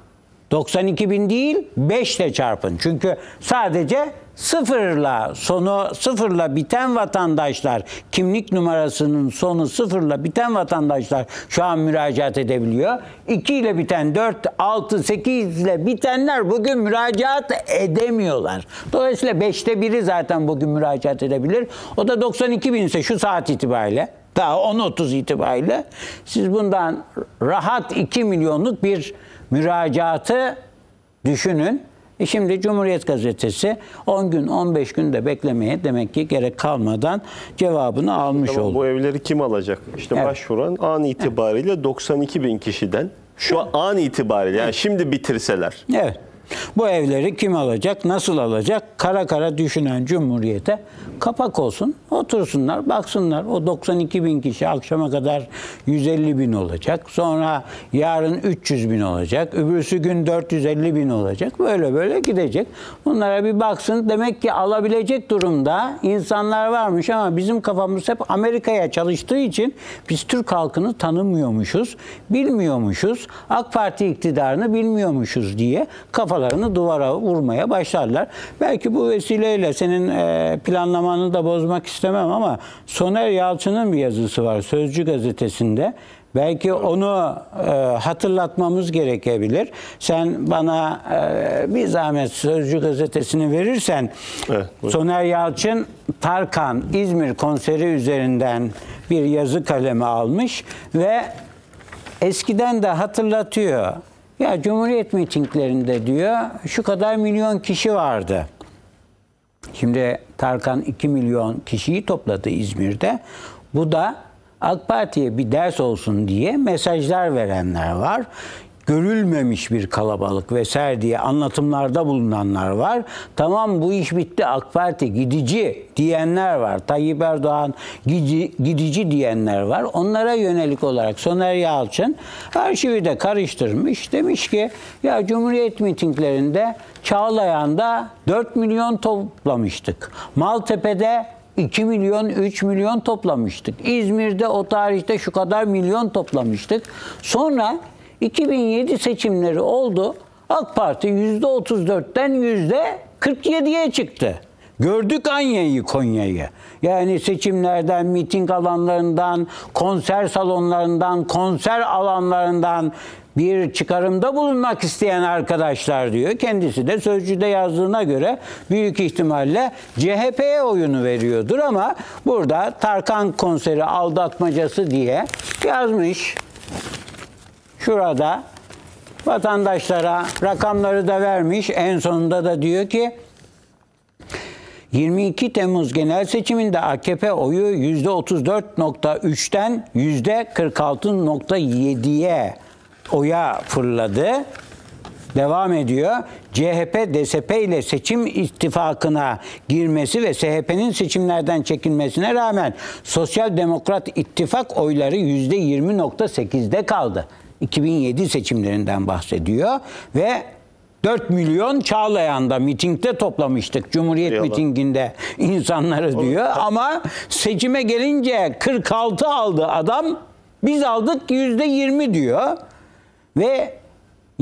Speaker 2: 92 bin değil 5 ile çarpın. Çünkü sadece sıfırla sonu sıfırla biten vatandaşlar kimlik numarasının sonu sıfırla biten vatandaşlar şu an müracaat edebiliyor. 2 ile biten 4, 6, 8 ile bitenler bugün müracaat edemiyorlar. Dolayısıyla 5'te biri zaten bugün müracaat edebilir. O da 92 bin ise şu saat itibariyle daha 10.30 itibariyle siz bundan rahat 2 milyonluk bir müracaatı düşünün. E şimdi Cumhuriyet Gazetesi 10 gün 15 gün de beklemeye demek ki gerek kalmadan cevabını almış
Speaker 1: Tamam,
Speaker 2: oldu.
Speaker 1: bu evleri kim alacak? İşte
Speaker 2: Evet.
Speaker 1: başvuran an itibariyle 92 bin kişiden şu an itibariyle yani şimdi bitirseler
Speaker 2: Evet. Bu evleri kim alacak, nasıl alacak? Kara kara düşünen Cumhuriyete kapak olsun. Otursunlar, baksınlar. O 92 bin kişi akşama kadar 150 bin olacak. Sonra yarın 300 bin olacak. Öbürsü gün 450 bin olacak. Böyle böyle gidecek. Bunlara bir baksın. Demek ki alabilecek durumda insanlar varmış ama bizim kafamız hep Amerika'ya çalıştığı için biz Türk halkını tanımıyormuşuz, bilmiyormuşuz. AK Parti iktidarını bilmiyormuşuz diye kafalarını duvara vurmaya başlarlar. Belki bu vesileyle senin e, planlamanı da bozmak istemem ama Soner Yalçın'ın bir yazısı var Sözcü gazetesinde. Belki onu e, hatırlatmamız gerekebilir. Sen bana e, bir zahmet Sözcü gazetesini verirsen
Speaker 1: Evet.
Speaker 2: Soner Yalçın Tarkan İzmir konseri üzerinden bir yazı kalemi almış ve eskiden de hatırlatıyor. Ya Cumhuriyet mitinglerinde diyor şu kadar milyon kişi vardı. Şimdi Tarkan 2 milyon kişiyi topladı İzmir'de. Bu da AK Parti'ye bir ders olsun diye mesajlar verenler var. Görülmemiş bir kalabalık vesaire diye anlatımlarda bulunanlar var. Tamam bu iş bitti AK Parti gidici diyenler var. Tayyip Erdoğan gidici, gidici diyenler var. Onlara yönelik olarak Soner Yalçın arşivi de karıştırmış. Demiş ki ya Cumhuriyet mitinglerinde Çağlayan'da 4 milyon toplamıştık. Maltepe'de 2 milyon, 3 milyon toplamıştık. İzmir'de o tarihte şu kadar milyon toplamıştık. Sonra 2007 seçimleri oldu. AK Parti %34'ten %47'ye çıktı. Gördük Anya'yı, Konya'yı. Yani seçimlerden, miting alanlarından, konser salonlarından, konser alanlarından bir çıkarımda bulunmak isteyen arkadaşlar diyor. Kendisi de sözcüde yazdığına göre büyük ihtimalle CHP'ye oyunu veriyordur ama burada Tarkan konseri aldatmacası diye yazmış. Şurada vatandaşlara rakamları da vermiş. En sonunda da diyor ki 22 Temmuz genel seçiminde AKP oyu %34.3'ten %46.7'ye oya fırladı. Devam ediyor. CHP, DSP ile seçim ittifakına girmesi ve SHP'nin seçimlerden çekilmesine rağmen Sosyal Demokrat İttifak oyları %20.8'de kaldı. 2007 seçimlerinden bahsediyor ve 4 milyon Çağlayan'da mitingde toplamıştık. Cumhuriyet
Speaker 1: Yalan.
Speaker 2: mitinginde insanları diyor. Ama seçime gelince 46 aldı adam. Biz aldık %20 diyor. Ve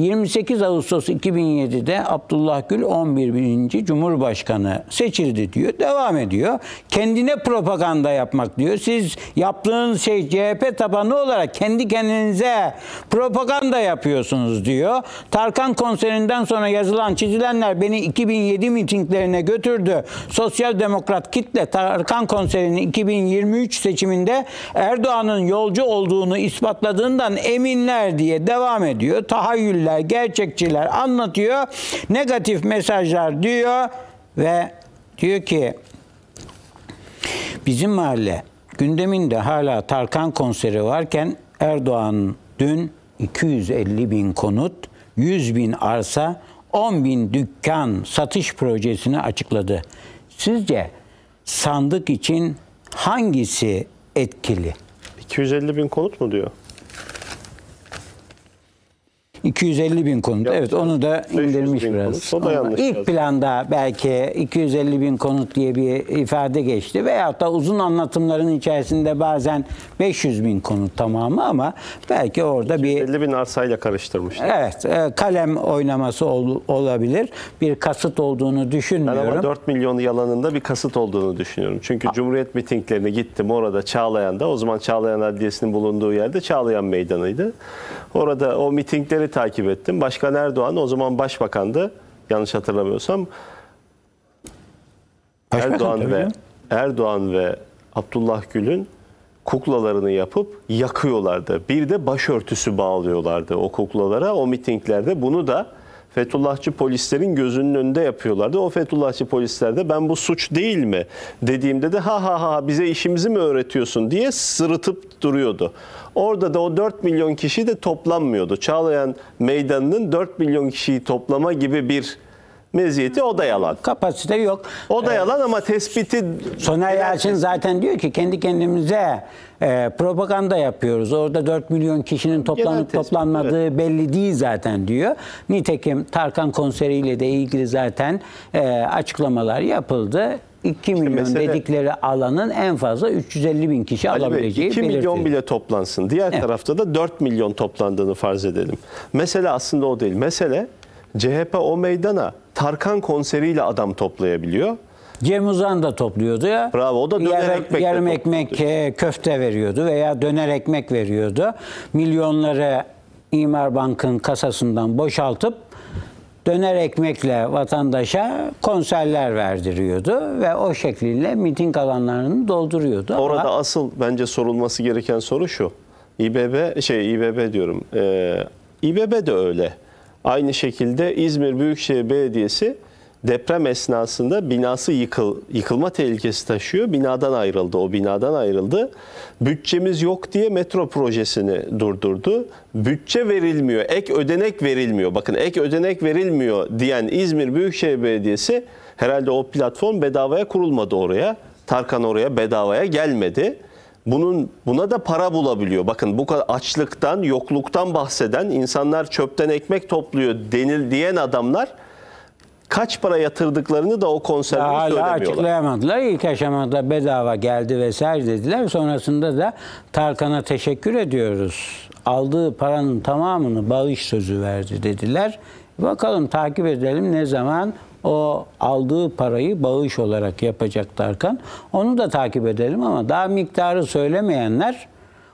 Speaker 2: 28 Ağustos 2007'de Abdullah Gül 11 bininci Cumhurbaşkanı seçildi diyor. Devam ediyor. Kendine propaganda yapmak diyor. Siz yaptığınız şey CHP tabanı olarak kendi kendinize propaganda yapıyorsunuz diyor. Tarkan konserinden sonra yazılan çizilenler beni 2007 mitinglerine götürdü. Sosyal Demokrat kitle Tarkan konserini 2023 seçiminde Erdoğan'ın yolcu olduğunu ispatladığından eminler diye devam ediyor. Tahayyüller, gerçekçiler anlatıyor. Negatif mesajlar diyor ve diyor ki bizim mahalle gündeminde hala Tarkan konseri varken Erdoğan dün 250 bin konut, 100 bin arsa, 10 bin dükkan satış projesini açıkladı. Sizce sandık için hangisi etkili?
Speaker 1: 250 bin konut mu diyor?
Speaker 2: 250 bin konut.
Speaker 1: Yanlış
Speaker 2: evet onu da
Speaker 1: 500
Speaker 2: indirmiş
Speaker 1: bin
Speaker 2: biraz.
Speaker 1: konut, o da
Speaker 2: Ama
Speaker 1: yanlış
Speaker 2: İlk
Speaker 1: yazdı.
Speaker 2: planda belki 250 bin konut diye bir ifade geçti. Veyahut da uzun anlatımların içerisinde bazen 500 bin konut tamamı ama belki orada bir
Speaker 1: 50 bin arsayla karıştırmış.
Speaker 2: evet e, kalem oynaması ol- olabilir. Bir kasıt olduğunu
Speaker 1: Ben
Speaker 2: düşünmüyorum.
Speaker 1: ama 4 milyon yalanında bir kasıt olduğunu düşünüyorum. Çünkü Cumhuriyet mitinglerine gittim orada Çağlayan'da. O zaman Çağlayan Adliyesi'nin bulunduğu yerde Çağlayan Meydanı'ydı. Orada o mitingleri takip ettim. Başkan Erdoğan o zaman başbakandı. Yanlış hatırlamıyorsam.
Speaker 2: Başbakan
Speaker 1: Erdoğan ve
Speaker 2: canım.
Speaker 1: Erdoğan ve Abdullah Gül'ün kuklalarını yapıp yakıyorlardı. Bir de başörtüsü bağlıyorlardı o kuklalara o mitinglerde. Bunu da Fethullahçı polislerin gözünün önünde yapıyorlardı. O Fethullahçı polisler de ben bu suç değil mi dediğimde de ha ha ha bize işimizi mi öğretiyorsun diye sırıtıp duruyordu. Orada da o 4 milyon kişi de toplanmıyordu. Çağlayan Meydanı'nın 4 milyon kişiyi toplama gibi bir meziyeti o da yalan.
Speaker 2: Kapasite yok.
Speaker 1: O da yalan ama tespiti
Speaker 2: Soner Yalçın zaten diyor ki kendi kendimize e, propaganda yapıyoruz. Orada 4 milyon kişinin toplanıp
Speaker 1: tespit,
Speaker 2: toplanmadığı belli değil zaten diyor. Nitekim Tarkan konseriyle de ilgili zaten e, açıklamalar yapıldı. 2 milyon
Speaker 1: mesele-
Speaker 2: dedikleri alanın en fazla 350 bin kişi
Speaker 1: Ali Bey,
Speaker 2: alabileceği
Speaker 1: 2 milyon
Speaker 2: belirtiliyor.
Speaker 1: bile toplansın. Diğer
Speaker 2: Evet.
Speaker 1: tarafta da 4 milyon toplandığını farz edelim. Mesele aslında o değil. Mesele CHP o meydana Tarkan konseriyle adam toplayabiliyor.
Speaker 2: Cem Uzan da topluyordu ya.
Speaker 1: Bravo, o da döner
Speaker 2: Yarım-
Speaker 1: ekmekle
Speaker 2: yarım
Speaker 1: topluyordu.
Speaker 2: ekmek e, köfte veriyordu veya döner ekmek veriyordu. Milyonları İmar Bank'ın kasasından boşaltıp döner ekmekle vatandaşa konserler verdiriyordu ve o şekliyle miting alanlarını dolduruyordu.
Speaker 1: Orada
Speaker 2: Ama
Speaker 1: asıl bence sorulması gereken soru şu. İBB şey İBB diyorum. Ee, İBB de öyle. Aynı şekilde İzmir Büyükşehir Belediyesi deprem esnasında binası yıkıl, yıkılma tehlikesi taşıyor. Binadan ayrıldı. O binadan ayrıldı. Bütçemiz yok diye metro projesini durdurdu. Bütçe verilmiyor. Ek ödenek verilmiyor. Bakın ek ödenek verilmiyor diyen İzmir Büyükşehir Belediyesi herhalde o platform bedavaya kurulmadı oraya. Tarkan oraya bedavaya gelmedi. Bunun buna da para bulabiliyor. Bakın bu kadar açlıktan, yokluktan bahseden insanlar çöpten ekmek topluyor denil diyen adamlar kaç para yatırdıklarını da o konserde
Speaker 2: hala
Speaker 1: söylemiyorlar.
Speaker 2: açıklayamadılar. İlk aşamada bedava geldi vesaire dediler. Sonrasında da Tarkan'a teşekkür ediyoruz. Aldığı paranın tamamını bağış sözü verdi dediler. Bakalım takip edelim ne zaman o aldığı parayı bağış olarak yapacak Tarkan. Onu da takip edelim ama daha miktarı söylemeyenler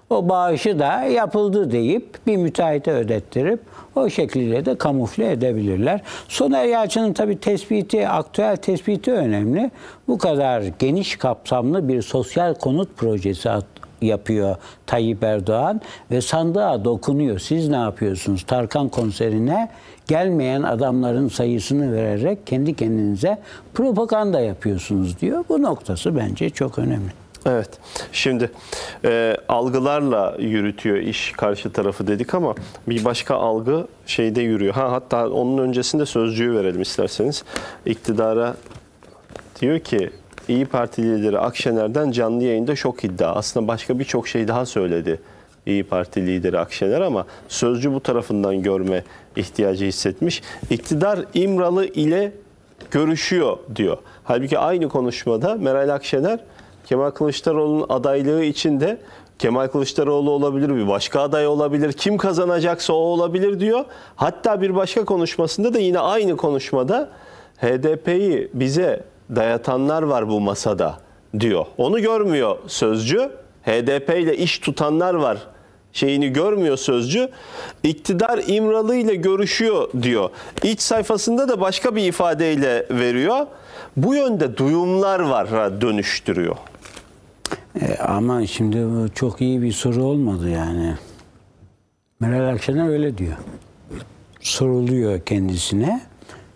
Speaker 2: o bağışı da yapıldı deyip bir müteahhite ödettirip o şekliyle de kamufle edebilirler. Soner Yalçın'ın tabii tespiti, aktüel tespiti önemli. Bu kadar geniş kapsamlı bir sosyal konut projesi yapıyor Tayyip Erdoğan ve sandığa dokunuyor. Siz ne yapıyorsunuz? Tarkan konserine gelmeyen adamların sayısını vererek kendi kendinize propaganda yapıyorsunuz diyor. Bu noktası bence çok önemli.
Speaker 1: Evet. Şimdi e, algılarla yürütüyor iş karşı tarafı dedik ama bir başka algı şeyde yürüyor. Ha hatta onun öncesinde sözcüğü verelim isterseniz. İktidara diyor ki İyi Parti lideri Akşener'den canlı yayında şok iddia. Aslında başka birçok şey daha söyledi İyi Parti lideri Akşener ama sözcü bu tarafından görme ihtiyacı hissetmiş. İktidar İmralı ile görüşüyor diyor. Halbuki aynı konuşmada Meral Akşener Kemal Kılıçdaroğlu'nun adaylığı için de Kemal Kılıçdaroğlu olabilir, bir başka aday olabilir, kim kazanacaksa o olabilir diyor. Hatta bir başka konuşmasında da yine aynı konuşmada HDP'yi bize dayatanlar var bu masada diyor. Onu görmüyor sözcü. HDP ile iş tutanlar var şeyini görmüyor sözcü. İktidar İmralı ile görüşüyor diyor. İç sayfasında da başka bir ifadeyle veriyor. Bu yönde duyumlar var dönüştürüyor.
Speaker 2: E, ama şimdi çok iyi bir soru olmadı yani. Meral Akşener öyle diyor. Soruluyor kendisine.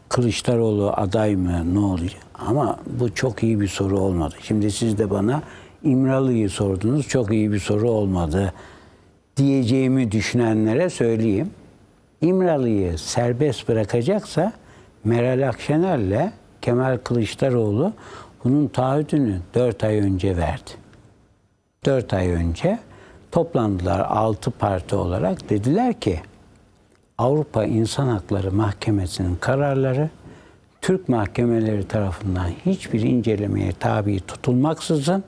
Speaker 2: Kılıçdaroğlu aday mı ne oluyor? Ama bu çok iyi bir soru olmadı. Şimdi siz de bana İmralı'yı sordunuz. Çok iyi bir soru olmadı diyeceğimi düşünenlere söyleyeyim. İmralı'yı serbest bırakacaksa Meral Akşener'le Kemal Kılıçdaroğlu bunun taahhüdünü 4 ay önce verdi. 4 ay önce toplandılar 6 parti olarak dediler ki Avrupa İnsan Hakları Mahkemesi'nin kararları Türk mahkemeleri tarafından hiçbir incelemeye tabi tutulmaksızın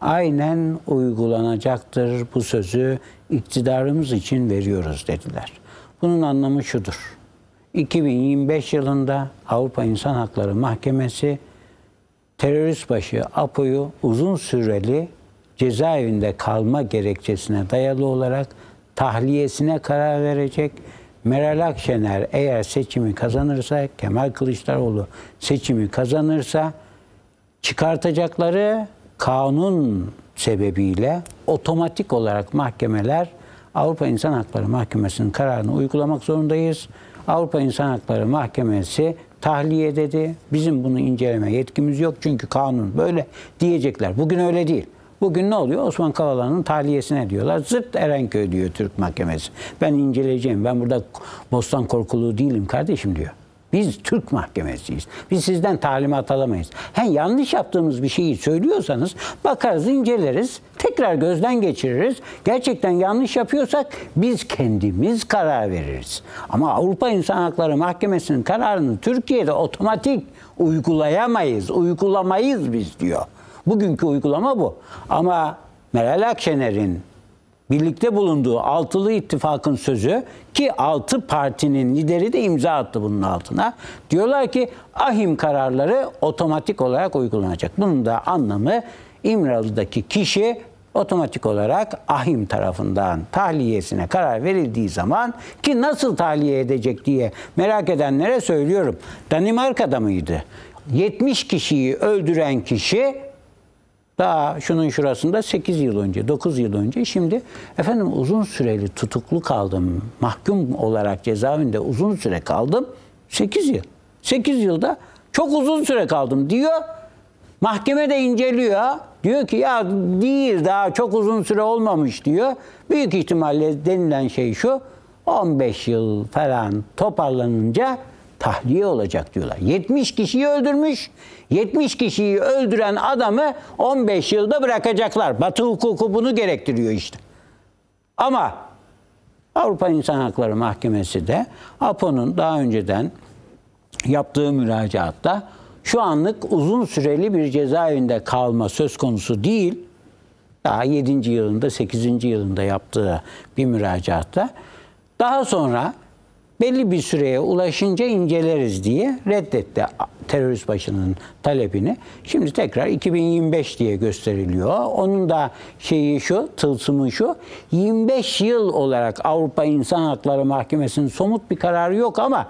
Speaker 2: aynen uygulanacaktır. Bu sözü iktidarımız için veriyoruz dediler. Bunun anlamı şudur. 2025 yılında Avrupa İnsan Hakları Mahkemesi terörist başı Apo'yu uzun süreli cezaevinde kalma gerekçesine dayalı olarak tahliyesine karar verecek. Meral Akşener eğer seçimi kazanırsa, Kemal Kılıçdaroğlu seçimi kazanırsa çıkartacakları kanun sebebiyle otomatik olarak mahkemeler Avrupa İnsan Hakları Mahkemesi'nin kararını uygulamak zorundayız. Avrupa İnsan Hakları Mahkemesi tahliye dedi. Bizim bunu inceleme yetkimiz yok çünkü kanun böyle diyecekler. Bugün öyle değil. Bugün ne oluyor? Osman Kavala'nın tahliyesine diyorlar. Zırt Erenköy diyor Türk Mahkemesi. Ben inceleyeceğim. Ben burada bostan korkuluğu değilim kardeşim diyor. Biz Türk mahkemesiyiz. Biz sizden talimat alamayız. He, yanlış yaptığımız bir şeyi söylüyorsanız bakarız, inceleriz, tekrar gözden geçiririz. Gerçekten yanlış yapıyorsak biz kendimiz karar veririz. Ama Avrupa İnsan Hakları Mahkemesi'nin kararını Türkiye'de otomatik uygulayamayız, uygulamayız biz diyor. Bugünkü uygulama bu. Ama Meral Akşener'in birlikte bulunduğu altılı ittifakın sözü ki altı partinin lideri de imza attı bunun altına. Diyorlar ki ahim kararları otomatik olarak uygulanacak. Bunun da anlamı İmralı'daki kişi otomatik olarak ahim tarafından tahliyesine karar verildiği zaman ki nasıl tahliye edecek diye merak edenlere söylüyorum. Danimarka'da mıydı? 70 kişiyi öldüren kişi daha şunun şurasında 8 yıl önce, 9 yıl önce şimdi efendim uzun süreli tutuklu kaldım. Mahkum olarak cezaevinde uzun süre kaldım. 8 yıl. 8 yılda çok uzun süre kaldım diyor. Mahkeme de inceliyor. Diyor ki ya değil daha çok uzun süre olmamış diyor. Büyük ihtimalle denilen şey şu. 15 yıl falan toparlanınca tahliye olacak diyorlar. 70 kişiyi öldürmüş. 70 kişiyi öldüren adamı 15 yılda bırakacaklar. Batı hukuku bunu gerektiriyor işte. Ama Avrupa İnsan Hakları Mahkemesi de APO'nun daha önceden yaptığı müracaatta şu anlık uzun süreli bir cezaevinde kalma söz konusu değil. Daha 7. yılında 8. yılında yaptığı bir müracaatta daha sonra belli bir süreye ulaşınca inceleriz diye reddetti terörist başının talebini. Şimdi tekrar 2025 diye gösteriliyor. Onun da şeyi şu, tılsımı şu. 25 yıl olarak Avrupa İnsan Hakları Mahkemesi'nin somut bir kararı yok ama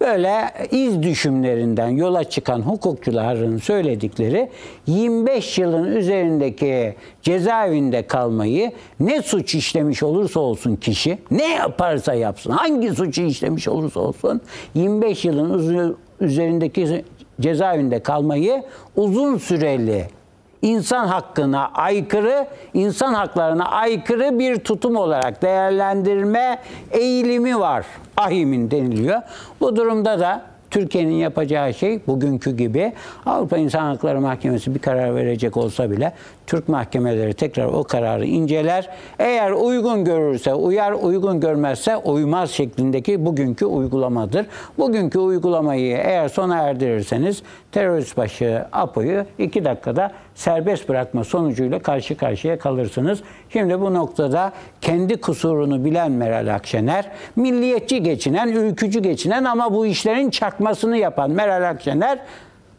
Speaker 2: böyle iz düşümlerinden yola çıkan hukukçuların söyledikleri 25 yılın üzerindeki cezaevinde kalmayı ne suç işlemiş olursa olsun kişi ne yaparsa yapsın hangi suçu işlemiş olursa olsun 25 yılın üzerindeki cezaevinde kalmayı uzun süreli insan hakkına aykırı, insan haklarına aykırı bir tutum olarak değerlendirme eğilimi var. Ahimin deniliyor. Bu durumda da Türkiye'nin yapacağı şey bugünkü gibi Avrupa İnsan Hakları Mahkemesi bir karar verecek olsa bile Türk mahkemeleri tekrar o kararı inceler. Eğer uygun görürse uyar, uygun görmezse uymaz şeklindeki bugünkü uygulamadır. Bugünkü uygulamayı eğer sona erdirirseniz terörist başı APO'yu iki dakikada serbest bırakma sonucuyla karşı karşıya kalırsınız. Şimdi bu noktada kendi kusurunu bilen Meral Akşener, milliyetçi geçinen, ülkücü geçinen ama bu işlerin çakmasını yapan Meral Akşener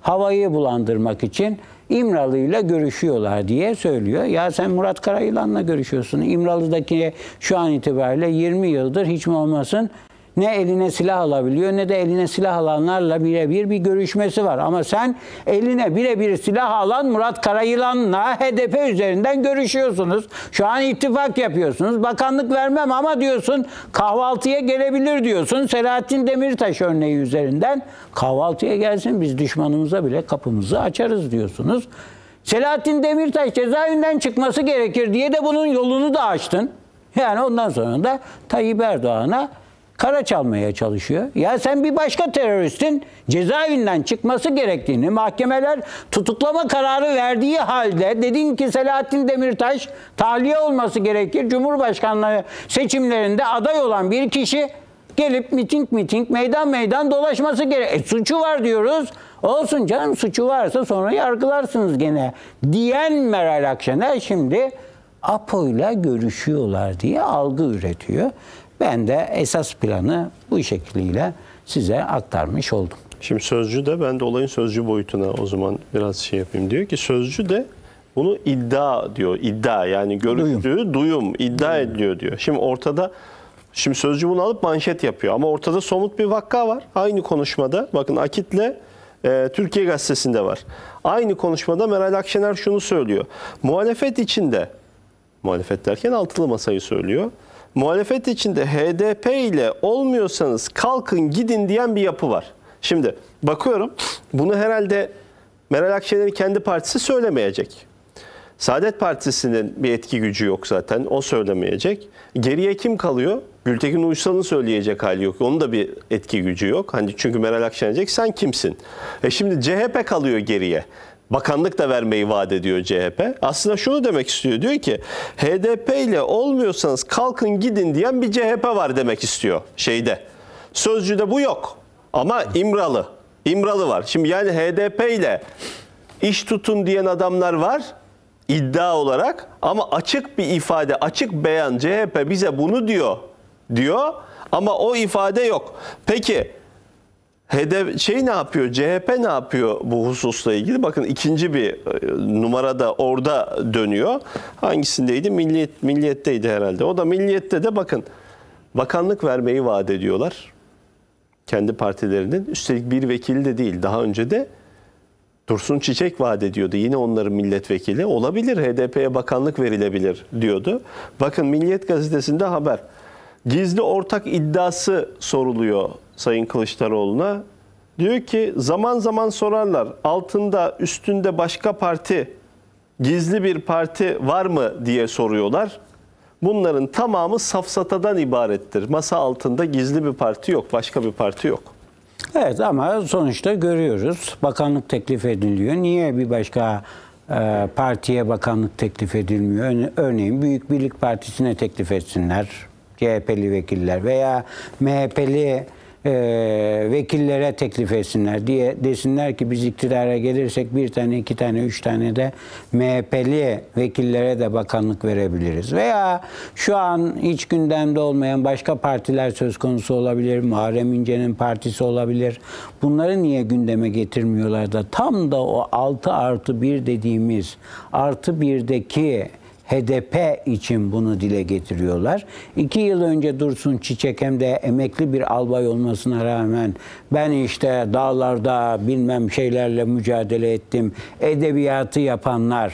Speaker 2: havayı bulandırmak için İmralı ile görüşüyorlar diye söylüyor. Ya sen Murat Karayılan'la görüşüyorsun. İmralı'daki şu an itibariyle 20 yıldır hiç mi olmasın ne eline silah alabiliyor ne de eline silah alanlarla birebir bir görüşmesi var. Ama sen eline birebir silah alan Murat Karayılan'la HDP üzerinden görüşüyorsunuz. Şu an ittifak yapıyorsunuz. Bakanlık vermem ama diyorsun kahvaltıya gelebilir diyorsun. Selahattin Demirtaş örneği üzerinden kahvaltıya gelsin biz düşmanımıza bile kapımızı açarız diyorsunuz. Selahattin Demirtaş cezaevinden çıkması gerekir diye de bunun yolunu da açtın. Yani ondan sonra da Tayyip Erdoğan'a kara çalmaya çalışıyor. Ya sen bir başka teröristin cezaevinden çıkması gerektiğini mahkemeler tutuklama kararı verdiği halde dedin ki Selahattin Demirtaş tahliye olması gerekir. Cumhurbaşkanlığı seçimlerinde aday olan bir kişi gelip miting miting meydan meydan dolaşması gerek. E, suçu var diyoruz. Olsun canım suçu varsa sonra yargılarsınız gene diyen Meral Akşener şimdi APO'yla görüşüyorlar diye algı üretiyor. Ben de esas planı bu şekliyle size aktarmış oldum.
Speaker 1: Şimdi sözcü de ben de olayın sözcü boyutuna o zaman biraz şey yapayım. Diyor ki sözcü de bunu iddia diyor. İddia yani görüldüğü duyum, duyum iddia duyum. ediliyor diyor. Şimdi ortada şimdi sözcü bunu alıp manşet yapıyor ama ortada somut bir vakka var. Aynı konuşmada bakın Akit'le e, Türkiye Gazetesi'nde var. Aynı konuşmada Meral Akşener şunu söylüyor. Muhalefet içinde muhalefet derken altılı masayı söylüyor muhalefet içinde HDP ile olmuyorsanız kalkın gidin diyen bir yapı var. Şimdi bakıyorum bunu herhalde Meral Akşener'in kendi partisi söylemeyecek. Saadet Partisi'nin bir etki gücü yok zaten. O söylemeyecek. Geriye kim kalıyor? Gültekin Uysal'ın söyleyecek hali yok. Onun da bir etki gücü yok. Hani çünkü Meral Akşener diyecek sen kimsin? E şimdi CHP kalıyor geriye. Bakanlık da vermeyi vaat ediyor CHP. Aslında şunu demek istiyor. Diyor ki HDP ile olmuyorsanız kalkın gidin diyen bir CHP var demek istiyor şeyde. Sözcüde bu yok. Ama İmralı. İmralı var. Şimdi yani HDP ile iş tutun diyen adamlar var iddia olarak ama açık bir ifade, açık beyan CHP bize bunu diyor diyor ama o ifade yok. Peki HDP şey ne yapıyor? CHP ne yapıyor bu hususla ilgili? Bakın ikinci bir e, numara da orada dönüyor. Hangisindeydi? Milliyet Milliyet'teydi herhalde. O da Milliyet'te de bakın bakanlık vermeyi vaat ediyorlar. Kendi partilerinin. Üstelik bir vekili de değil. Daha önce de Dursun Çiçek vaat ediyordu. Yine onların milletvekili. Olabilir HDP'ye bakanlık verilebilir diyordu. Bakın Milliyet gazetesinde haber. Gizli ortak iddiası soruluyor Sayın Kılıçdaroğlu'na. Diyor ki zaman zaman sorarlar altında üstünde başka parti gizli bir parti var mı diye soruyorlar. Bunların tamamı safsatadan ibarettir. Masa altında gizli bir parti yok, başka bir parti yok.
Speaker 2: Evet ama sonuçta görüyoruz. Bakanlık teklif ediliyor. Niye bir başka e, partiye bakanlık teklif edilmiyor? Örneğin Büyük Birlik Partisi'ne teklif etsinler. CHP'li vekiller veya MHP'li e, vekillere teklif etsinler diye desinler ki biz iktidara gelirsek bir tane, iki tane, üç tane de MHP'li vekillere de bakanlık verebiliriz. Veya şu an hiç gündemde olmayan başka partiler söz konusu olabilir. Muharrem İnce'nin partisi olabilir. Bunları niye gündeme getirmiyorlar da tam da o 6 artı 1 dediğimiz artı 1'deki HDP için bunu dile getiriyorlar. İki yıl önce Dursun Çiçek hem de emekli bir albay olmasına rağmen ben işte dağlarda bilmem şeylerle mücadele ettim. Edebiyatı yapanlar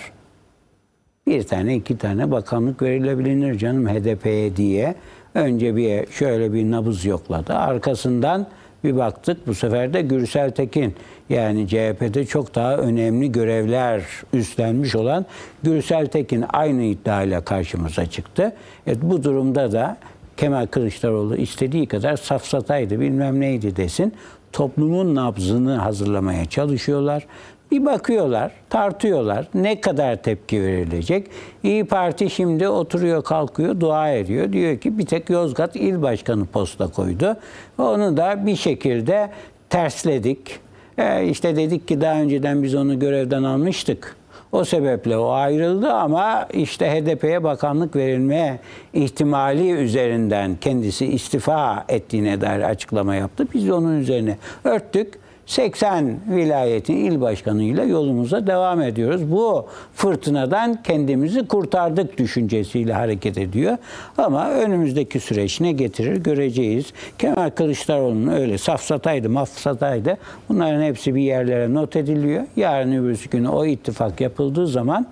Speaker 2: bir tane iki tane bakanlık verilebilir canım HDP'ye diye. Önce bir şöyle bir nabız yokladı. Arkasından bir baktık bu sefer de Gürsel Tekin yani CHP'de çok daha önemli görevler üstlenmiş olan Gürsel Tekin aynı iddiayla karşımıza çıktı. Evet, bu durumda da Kemal Kılıçdaroğlu istediği kadar safsataydı bilmem neydi desin. Toplumun nabzını hazırlamaya çalışıyorlar. Bir bakıyorlar, tartıyorlar. Ne kadar tepki verilecek? İyi Parti şimdi oturuyor, kalkıyor, dua ediyor. Diyor ki bir tek Yozgat İl Başkanı posta koydu. Onu da bir şekilde tersledik. E işte dedik ki daha önceden biz onu görevden almıştık. O sebeple o ayrıldı ama işte HDP'ye bakanlık verilme ihtimali üzerinden kendisi istifa ettiğine dair açıklama yaptı. Biz onun üzerine örttük. 80 vilayetin il başkanıyla yolumuza devam ediyoruz. Bu fırtınadan kendimizi kurtardık düşüncesiyle hareket ediyor. Ama önümüzdeki süreç ne getirir göreceğiz. Kemal Kılıçdaroğlu'nun öyle safsataydı, mafsataydı. Bunların hepsi bir yerlere not ediliyor. Yarın öbürsü günü o ittifak yapıldığı zaman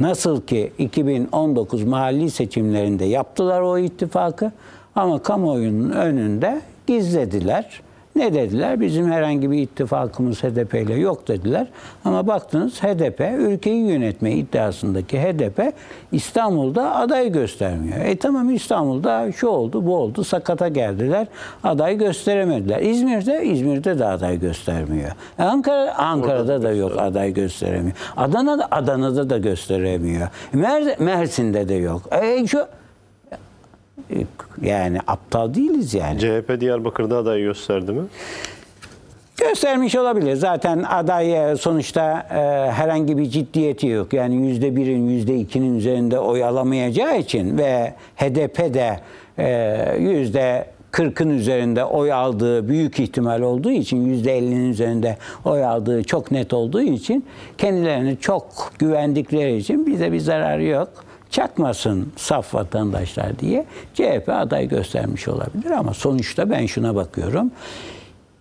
Speaker 2: nasıl ki 2019 mahalli seçimlerinde yaptılar o ittifakı ama kamuoyunun önünde gizlediler ne dediler? Bizim herhangi bir ittifakımız HDP ile yok dediler. Ama baktınız HDP ülkeyi yönetme iddiasındaki HDP İstanbul'da aday göstermiyor. E tamam İstanbul'da şu oldu bu oldu sakata geldiler aday gösteremediler. İzmir'de İzmir'de de aday göstermiyor. E Ankara Ankara'da da yok aday gösteremiyor. Adana'da Adana'da da gösteremiyor. Mer Mersin'de de yok. E şu yani aptal değiliz yani.
Speaker 1: CHP Diyarbakır'da aday gösterdi mi?
Speaker 2: Göstermiş olabilir. Zaten aday sonuçta e, herhangi bir ciddiyeti yok. Yani yüzde birin, yüzde ikinin üzerinde oy alamayacağı için ve HDP de e, yüzde 40'ın üzerinde oy aldığı büyük ihtimal olduğu için yüzde 50'nin üzerinde oy aldığı çok net olduğu için kendilerini çok güvendikleri için bize bir zararı yok çakmasın saf vatandaşlar diye CHP aday göstermiş olabilir ama sonuçta ben şuna bakıyorum.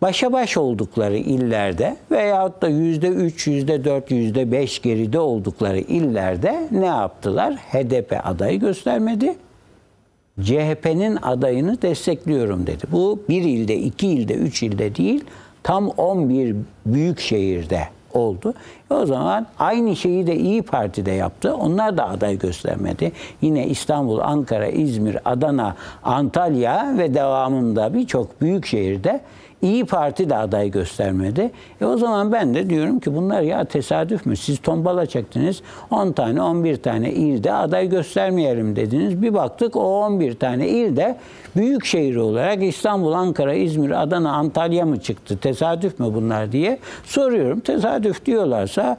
Speaker 2: Başa baş oldukları illerde veyahut da yüzde üç, yüzde dört, yüzde beş geride oldukları illerde ne yaptılar? HDP adayı göstermedi. CHP'nin adayını destekliyorum dedi. Bu bir ilde, iki ilde, üç ilde değil, tam 11 büyük şehirde oldu. E o zaman aynı şeyi de İyi Parti'de yaptı. Onlar da aday göstermedi. Yine İstanbul, Ankara, İzmir, Adana, Antalya ve devamında birçok büyük şehirde İyi Parti de aday göstermedi. E o zaman ben de diyorum ki bunlar ya tesadüf mü? Siz tombala çektiniz. 10 tane 11 tane ilde aday göstermeyelim dediniz. Bir baktık o 11 tane ilde büyük şehir olarak İstanbul, Ankara, İzmir, Adana, Antalya mı çıktı? Tesadüf mü bunlar diye soruyorum. Tesadüf diyorlarsa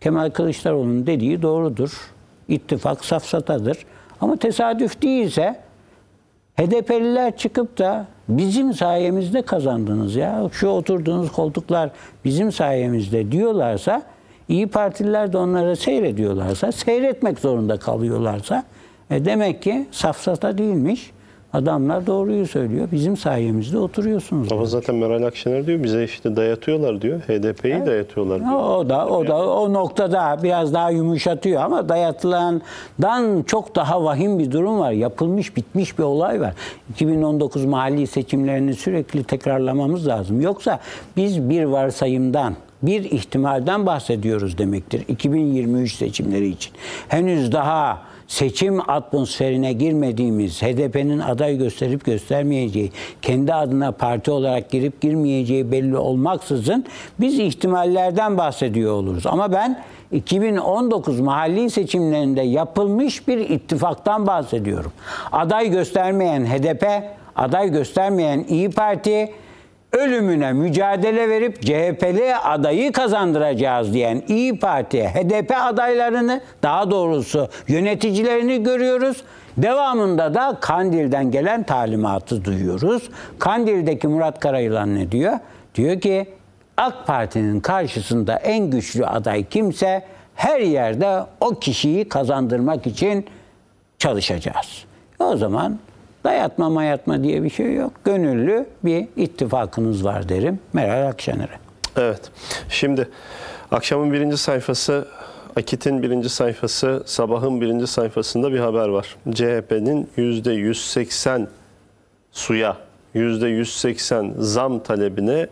Speaker 2: Kemal Kılıçdaroğlu'nun dediği doğrudur. İttifak safsatadır. Ama tesadüf değilse HDP'liler çıkıp da bizim sayemizde kazandınız ya. Şu oturduğunuz koltuklar bizim sayemizde diyorlarsa İyi Partililer de onlara seyrediyorlarsa, seyretmek zorunda kalıyorlarsa e demek ki safsata değilmiş. Adamlar doğruyu söylüyor. Bizim sayemizde oturuyorsunuz.
Speaker 1: Ama zaten Meral Akşener diyor bize işte dayatıyorlar diyor. HDP'yi dayatıyorlar diyor.
Speaker 2: O da o da o noktada biraz daha yumuşatıyor ama dayatılandan çok daha vahim bir durum var. Yapılmış bitmiş bir olay var. 2019 mahalli seçimlerini sürekli tekrarlamamız lazım. Yoksa biz bir varsayımdan bir ihtimalden bahsediyoruz demektir 2023 seçimleri için. Henüz daha seçim atmosferine girmediğimiz, HDP'nin aday gösterip göstermeyeceği, kendi adına parti olarak girip girmeyeceği belli olmaksızın biz ihtimallerden bahsediyor oluruz. Ama ben 2019 mahalli seçimlerinde yapılmış bir ittifaktan bahsediyorum. Aday göstermeyen HDP, aday göstermeyen İyi Parti, ölümüne mücadele verip CHP'li adayı kazandıracağız diyen İyi Parti, HDP adaylarını daha doğrusu yöneticilerini görüyoruz. Devamında da Kandil'den gelen talimatı duyuyoruz. Kandil'deki Murat Karayılan ne diyor? Diyor ki AK Parti'nin karşısında en güçlü aday kimse her yerde o kişiyi kazandırmak için çalışacağız. O zaman Dayatma mayatma diye bir şey yok. Gönüllü bir ittifakınız var derim Meral Akşener'e.
Speaker 1: Evet. Şimdi akşamın birinci sayfası, Akit'in birinci sayfası, sabahın birinci sayfasında bir haber var. CHP'nin yüzde 180 suya, yüzde 180 zam talebine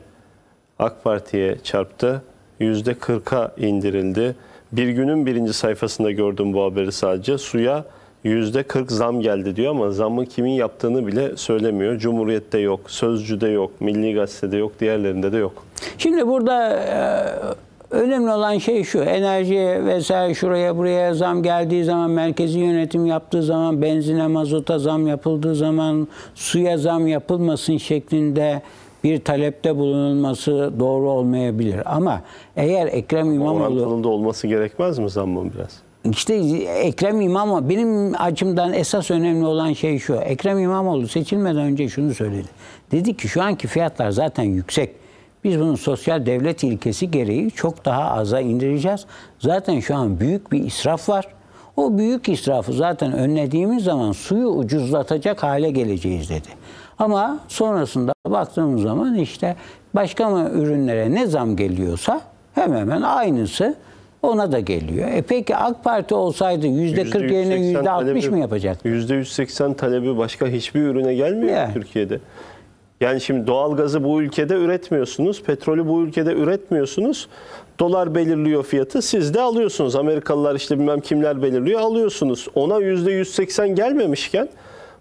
Speaker 1: AK Parti'ye çarptı. Yüzde 40'a indirildi. Bir günün birinci sayfasında gördüm bu haberi sadece. Suya %40 zam geldi diyor ama zamı kimin yaptığını bile söylemiyor. Cumhuriyet'te yok, Sözcü'de yok, Milli Gazete'de yok, diğerlerinde de yok.
Speaker 2: Şimdi burada e, önemli olan şey şu. Enerji vesaire şuraya buraya zam geldiği zaman, merkezi yönetim yaptığı zaman, benzine, mazota zam yapıldığı zaman, suya zam yapılmasın şeklinde bir talepte bulunulması doğru olmayabilir. Ama eğer Ekrem İmamoğlu...
Speaker 1: Orantılı da olması gerekmez mi zammın biraz?
Speaker 2: İşte Ekrem İmamoğlu benim açımdan esas önemli olan şey şu. Ekrem İmamoğlu seçilmeden önce şunu söyledi. Dedi ki şu anki fiyatlar zaten yüksek. Biz bunun sosyal devlet ilkesi gereği çok daha aza indireceğiz. Zaten şu an büyük bir israf var. O büyük israfı zaten önlediğimiz zaman suyu ucuzlatacak hale geleceğiz dedi. Ama sonrasında baktığımız zaman işte başka ürünlere ne zam geliyorsa hemen hemen aynısı ona da geliyor. E peki AK Parti olsaydı yüzde 40 yerine yüzde 60 mı yapacak?
Speaker 1: Yüzde 180 talebi başka hiçbir ürüne gelmiyor yani. Türkiye'de. Yani şimdi doğalgazı bu ülkede üretmiyorsunuz, petrolü bu ülkede üretmiyorsunuz. Dolar belirliyor fiyatı, siz de alıyorsunuz. Amerikalılar işte bilmem kimler belirliyor, alıyorsunuz. Ona yüzde 180 gelmemişken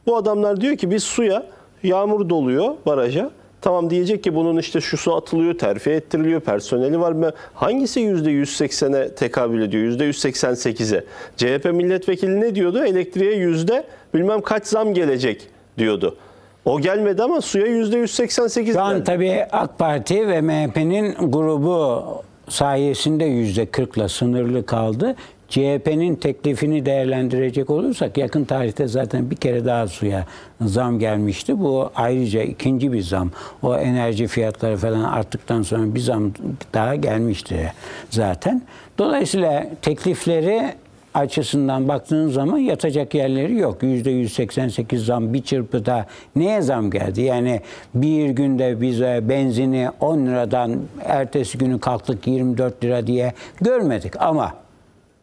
Speaker 1: bu adamlar diyor ki biz suya yağmur doluyor baraja. Tamam diyecek ki bunun işte şu su atılıyor, terfi ettiriliyor, personeli var. mı? Hangisi %180'e tekabül ediyor? %188'e. CHP milletvekili ne diyordu? Elektriğe yüzde bilmem kaç zam gelecek diyordu. O gelmedi ama suya %188
Speaker 2: Şu an geldi. tabii AK Parti ve MHP'nin grubu sayesinde %40'la sınırlı kaldı. CHP'nin teklifini değerlendirecek olursak yakın tarihte zaten bir kere daha suya zam gelmişti. Bu ayrıca ikinci bir zam. O enerji fiyatları falan arttıktan sonra bir zam daha gelmişti zaten. Dolayısıyla teklifleri açısından baktığınız zaman yatacak yerleri yok. %188 zam bir çırpıda neye zam geldi? Yani bir günde bize benzini 10 liradan ertesi günü kalktık 24 lira diye görmedik ama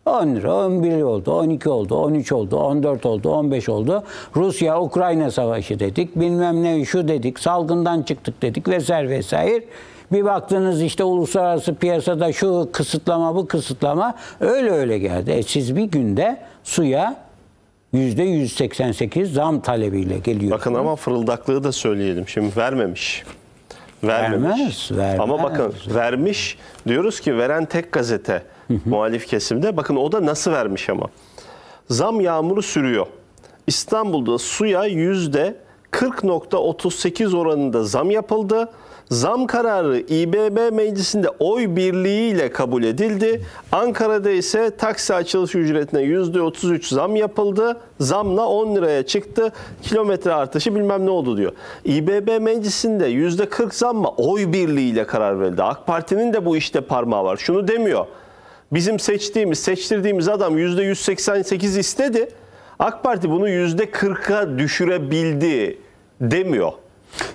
Speaker 2: 10 lira, 11 oldu, 12 oldu, 13 oldu, 14 oldu, 15 oldu. Rusya-Ukrayna savaşı dedik, bilmem ne şu dedik, salgından çıktık dedik vesaire vesaire. Bir baktınız işte uluslararası piyasada şu kısıtlama bu kısıtlama öyle öyle geldi. E siz bir günde suya %188 zam talebiyle geliyor.
Speaker 1: Bakın ama fırıldaklığı da söyleyelim. Şimdi vermemiş. Vermemiş.
Speaker 2: Vermez, vermez.
Speaker 1: Ama bakın vermiş diyoruz ki veren tek gazete muhalif kesimde. Bakın o da nasıl vermiş ama. Zam yağmuru sürüyor. İstanbul'da suya yüzde 40.38 oranında zam yapıldı. Zam kararı İBB meclisinde oy birliğiyle kabul edildi. Ankara'da ise taksi açılış ücretine %33 zam yapıldı. Zamla 10 liraya çıktı. Kilometre artışı bilmem ne oldu diyor. İBB meclisinde %40 zamma oy birliğiyle karar verildi. AK Parti'nin de bu işte parmağı var. Şunu demiyor. Bizim seçtiğimiz, seçtirdiğimiz adam %188 istedi. AK Parti bunu %40'a düşürebildi demiyor.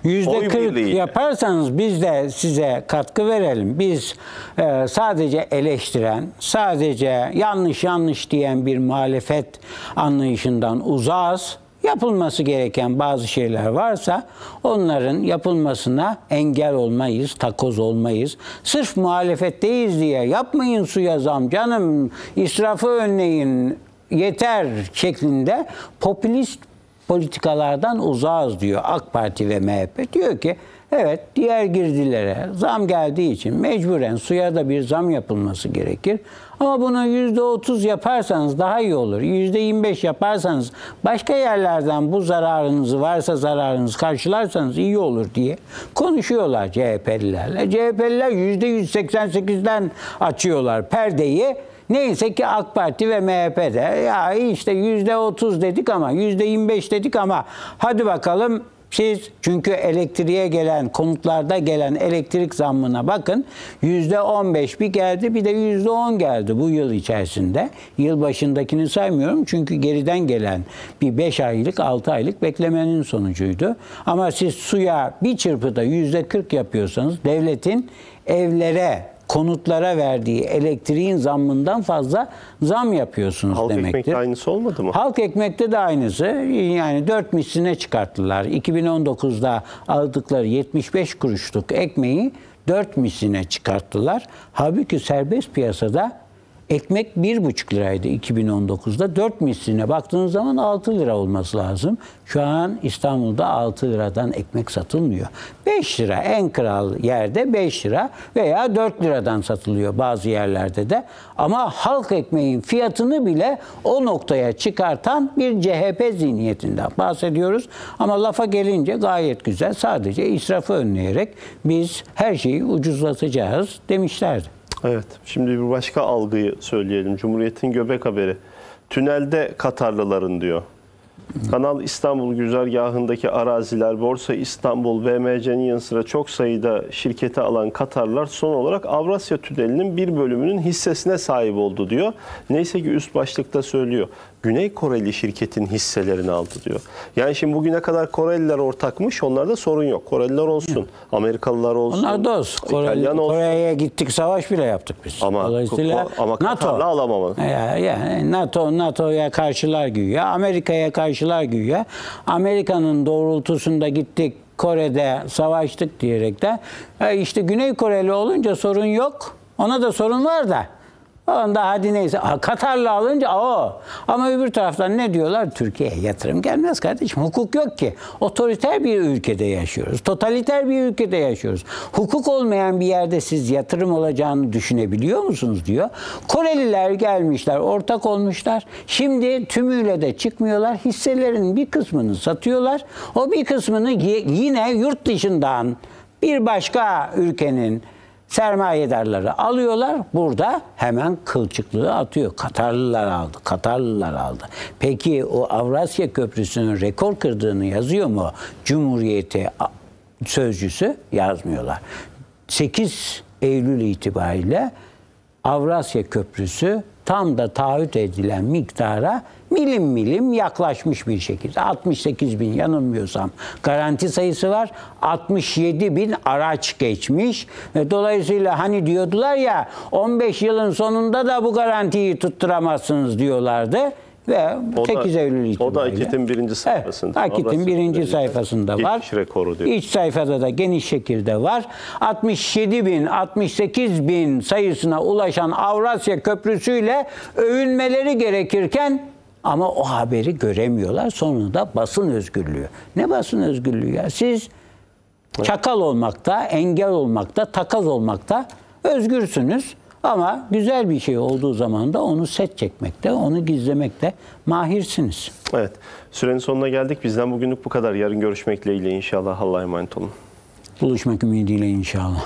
Speaker 2: Yüzde
Speaker 1: Oy
Speaker 2: 40
Speaker 1: birliğiyle.
Speaker 2: yaparsanız biz de size katkı verelim. Biz e, sadece eleştiren, sadece yanlış yanlış diyen bir muhalefet anlayışından uzağız. Yapılması gereken bazı şeyler varsa onların yapılmasına engel olmayız, takoz olmayız. Sırf muhalefetteyiz diye yapmayın suya zam canım, israfı önleyin, yeter şeklinde popülist politikalardan uzağız diyor AK Parti ve MHP. Diyor ki evet diğer girdilere zam geldiği için mecburen suya da bir zam yapılması gerekir. Ama bunu %30 yaparsanız daha iyi olur. %25 yaparsanız başka yerlerden bu zararınızı varsa zararınızı karşılarsanız iyi olur diye konuşuyorlar CHP'lilerle. CHP'liler %188'den açıyorlar perdeyi. Neyse ki AK Parti ve MHP'de ya işte yüzde otuz dedik ama yüzde yirmi beş dedik ama hadi bakalım siz çünkü elektriğe gelen konutlarda gelen elektrik zammına bakın yüzde on beş bir geldi bir de yüzde on geldi bu yıl içerisinde. Yıl başındakini saymıyorum çünkü geriden gelen bir beş aylık altı aylık beklemenin sonucuydu. Ama siz suya bir çırpıda yüzde kırk yapıyorsanız devletin evlere konutlara verdiği elektriğin zammından fazla zam yapıyorsunuz
Speaker 1: Halk
Speaker 2: demektir.
Speaker 1: ekmekte aynısı olmadı mı?
Speaker 2: Halk ekmekte de aynısı. Yani 4 misline çıkarttılar. 2019'da aldıkları 75 kuruşluk ekmeği 4 misline çıkarttılar. Halbuki serbest piyasada ekmek 1,5 liraydı 2019'da. 4 misline baktığınız zaman 6 lira olması lazım. Şu an İstanbul'da 6 liradan ekmek satılmıyor. 5 lira en kral yerde 5 lira veya 4 liradan satılıyor bazı yerlerde de. Ama halk ekmeğin fiyatını bile o noktaya çıkartan bir CHP zihniyetinden bahsediyoruz. Ama lafa gelince gayet güzel sadece israfı önleyerek biz her şeyi ucuzlatacağız demişlerdi.
Speaker 1: Evet. Şimdi bir başka algıyı söyleyelim. Cumhuriyet'in göbek haberi. Tünelde Katarlıların diyor. Kanal İstanbul güzergahındaki araziler, Borsa İstanbul, BMC'nin yanı sıra çok sayıda şirkete alan Katarlar son olarak Avrasya Tüneli'nin bir bölümünün hissesine sahip oldu diyor. Neyse ki üst başlıkta söylüyor. Güney Koreli şirketin hisselerini aldı diyor. Yani şimdi bugüne kadar Koreliler ortakmış, onlarda sorun yok. Koreliler olsun, Amerikalılar olsun,
Speaker 2: Onlar dost. Kore,
Speaker 1: İtalyan olsun.
Speaker 2: Kore'ye gittik savaş bile yaptık biz.
Speaker 1: Ama,
Speaker 2: Dolayısıyla
Speaker 1: ama Katar'la alamamalı.
Speaker 2: Ya, yani NATO NATO'ya karşılar güya, Amerika'ya karşılar güya. Amerika'nın doğrultusunda gittik Kore'de savaştık diyerek de işte Güney Koreli olunca sorun yok. Ona da sorun var da. Onda hadi neyse. Katar'la alınca o. Ama öbür taraftan ne diyorlar? Türkiye'ye yatırım gelmez kardeşim. Hukuk yok ki. Otoriter bir ülkede yaşıyoruz. Totaliter bir ülkede yaşıyoruz. Hukuk olmayan bir yerde siz yatırım olacağını düşünebiliyor musunuz diyor. Koreliler gelmişler, ortak olmuşlar. Şimdi tümüyle de çıkmıyorlar. Hisselerin bir kısmını satıyorlar. O bir kısmını yine yurt dışından bir başka ülkenin sermayedarları alıyorlar. Burada hemen kılçıklığı atıyor. Katarlılar aldı. Katarlılar aldı. Peki o Avrasya Köprüsü'nün rekor kırdığını yazıyor mu? Cumhuriyeti sözcüsü yazmıyorlar. 8 Eylül itibariyle Avrasya Köprüsü tam da taahhüt edilen miktara milim milim yaklaşmış bir şekilde. 68 bin yanılmıyorsam garanti sayısı var. 67 bin araç geçmiş. Ve dolayısıyla hani diyordular ya 15 yılın sonunda da bu garantiyi tutturamazsınız diyorlardı. Ve
Speaker 1: O da-
Speaker 2: 8 Eylül itibariyle.
Speaker 1: o da Akit'in birinci sayfasında.
Speaker 2: Evet, Akit'in
Speaker 1: birinci
Speaker 2: sayfasında var.
Speaker 1: geçiş rekoru diyor.
Speaker 2: İç sayfada da geniş şekilde var. 67 bin, 68 bin sayısına ulaşan Avrasya Köprüsü'yle övünmeleri gerekirken ama o haberi göremiyorlar. Sonunda basın özgürlüğü. Ne basın özgürlüğü ya? Siz çakal olmakta, engel olmakta, takas olmakta özgürsünüz. Ama güzel bir şey olduğu zaman da onu set çekmekte, onu gizlemekte mahirsiniz.
Speaker 1: Evet. Sürenin sonuna geldik. Bizden bugünlük bu kadar. Yarın görüşmek dileğiyle inşallah. Allah'a emanet olun.
Speaker 2: Buluşmak ümidiyle inşallah.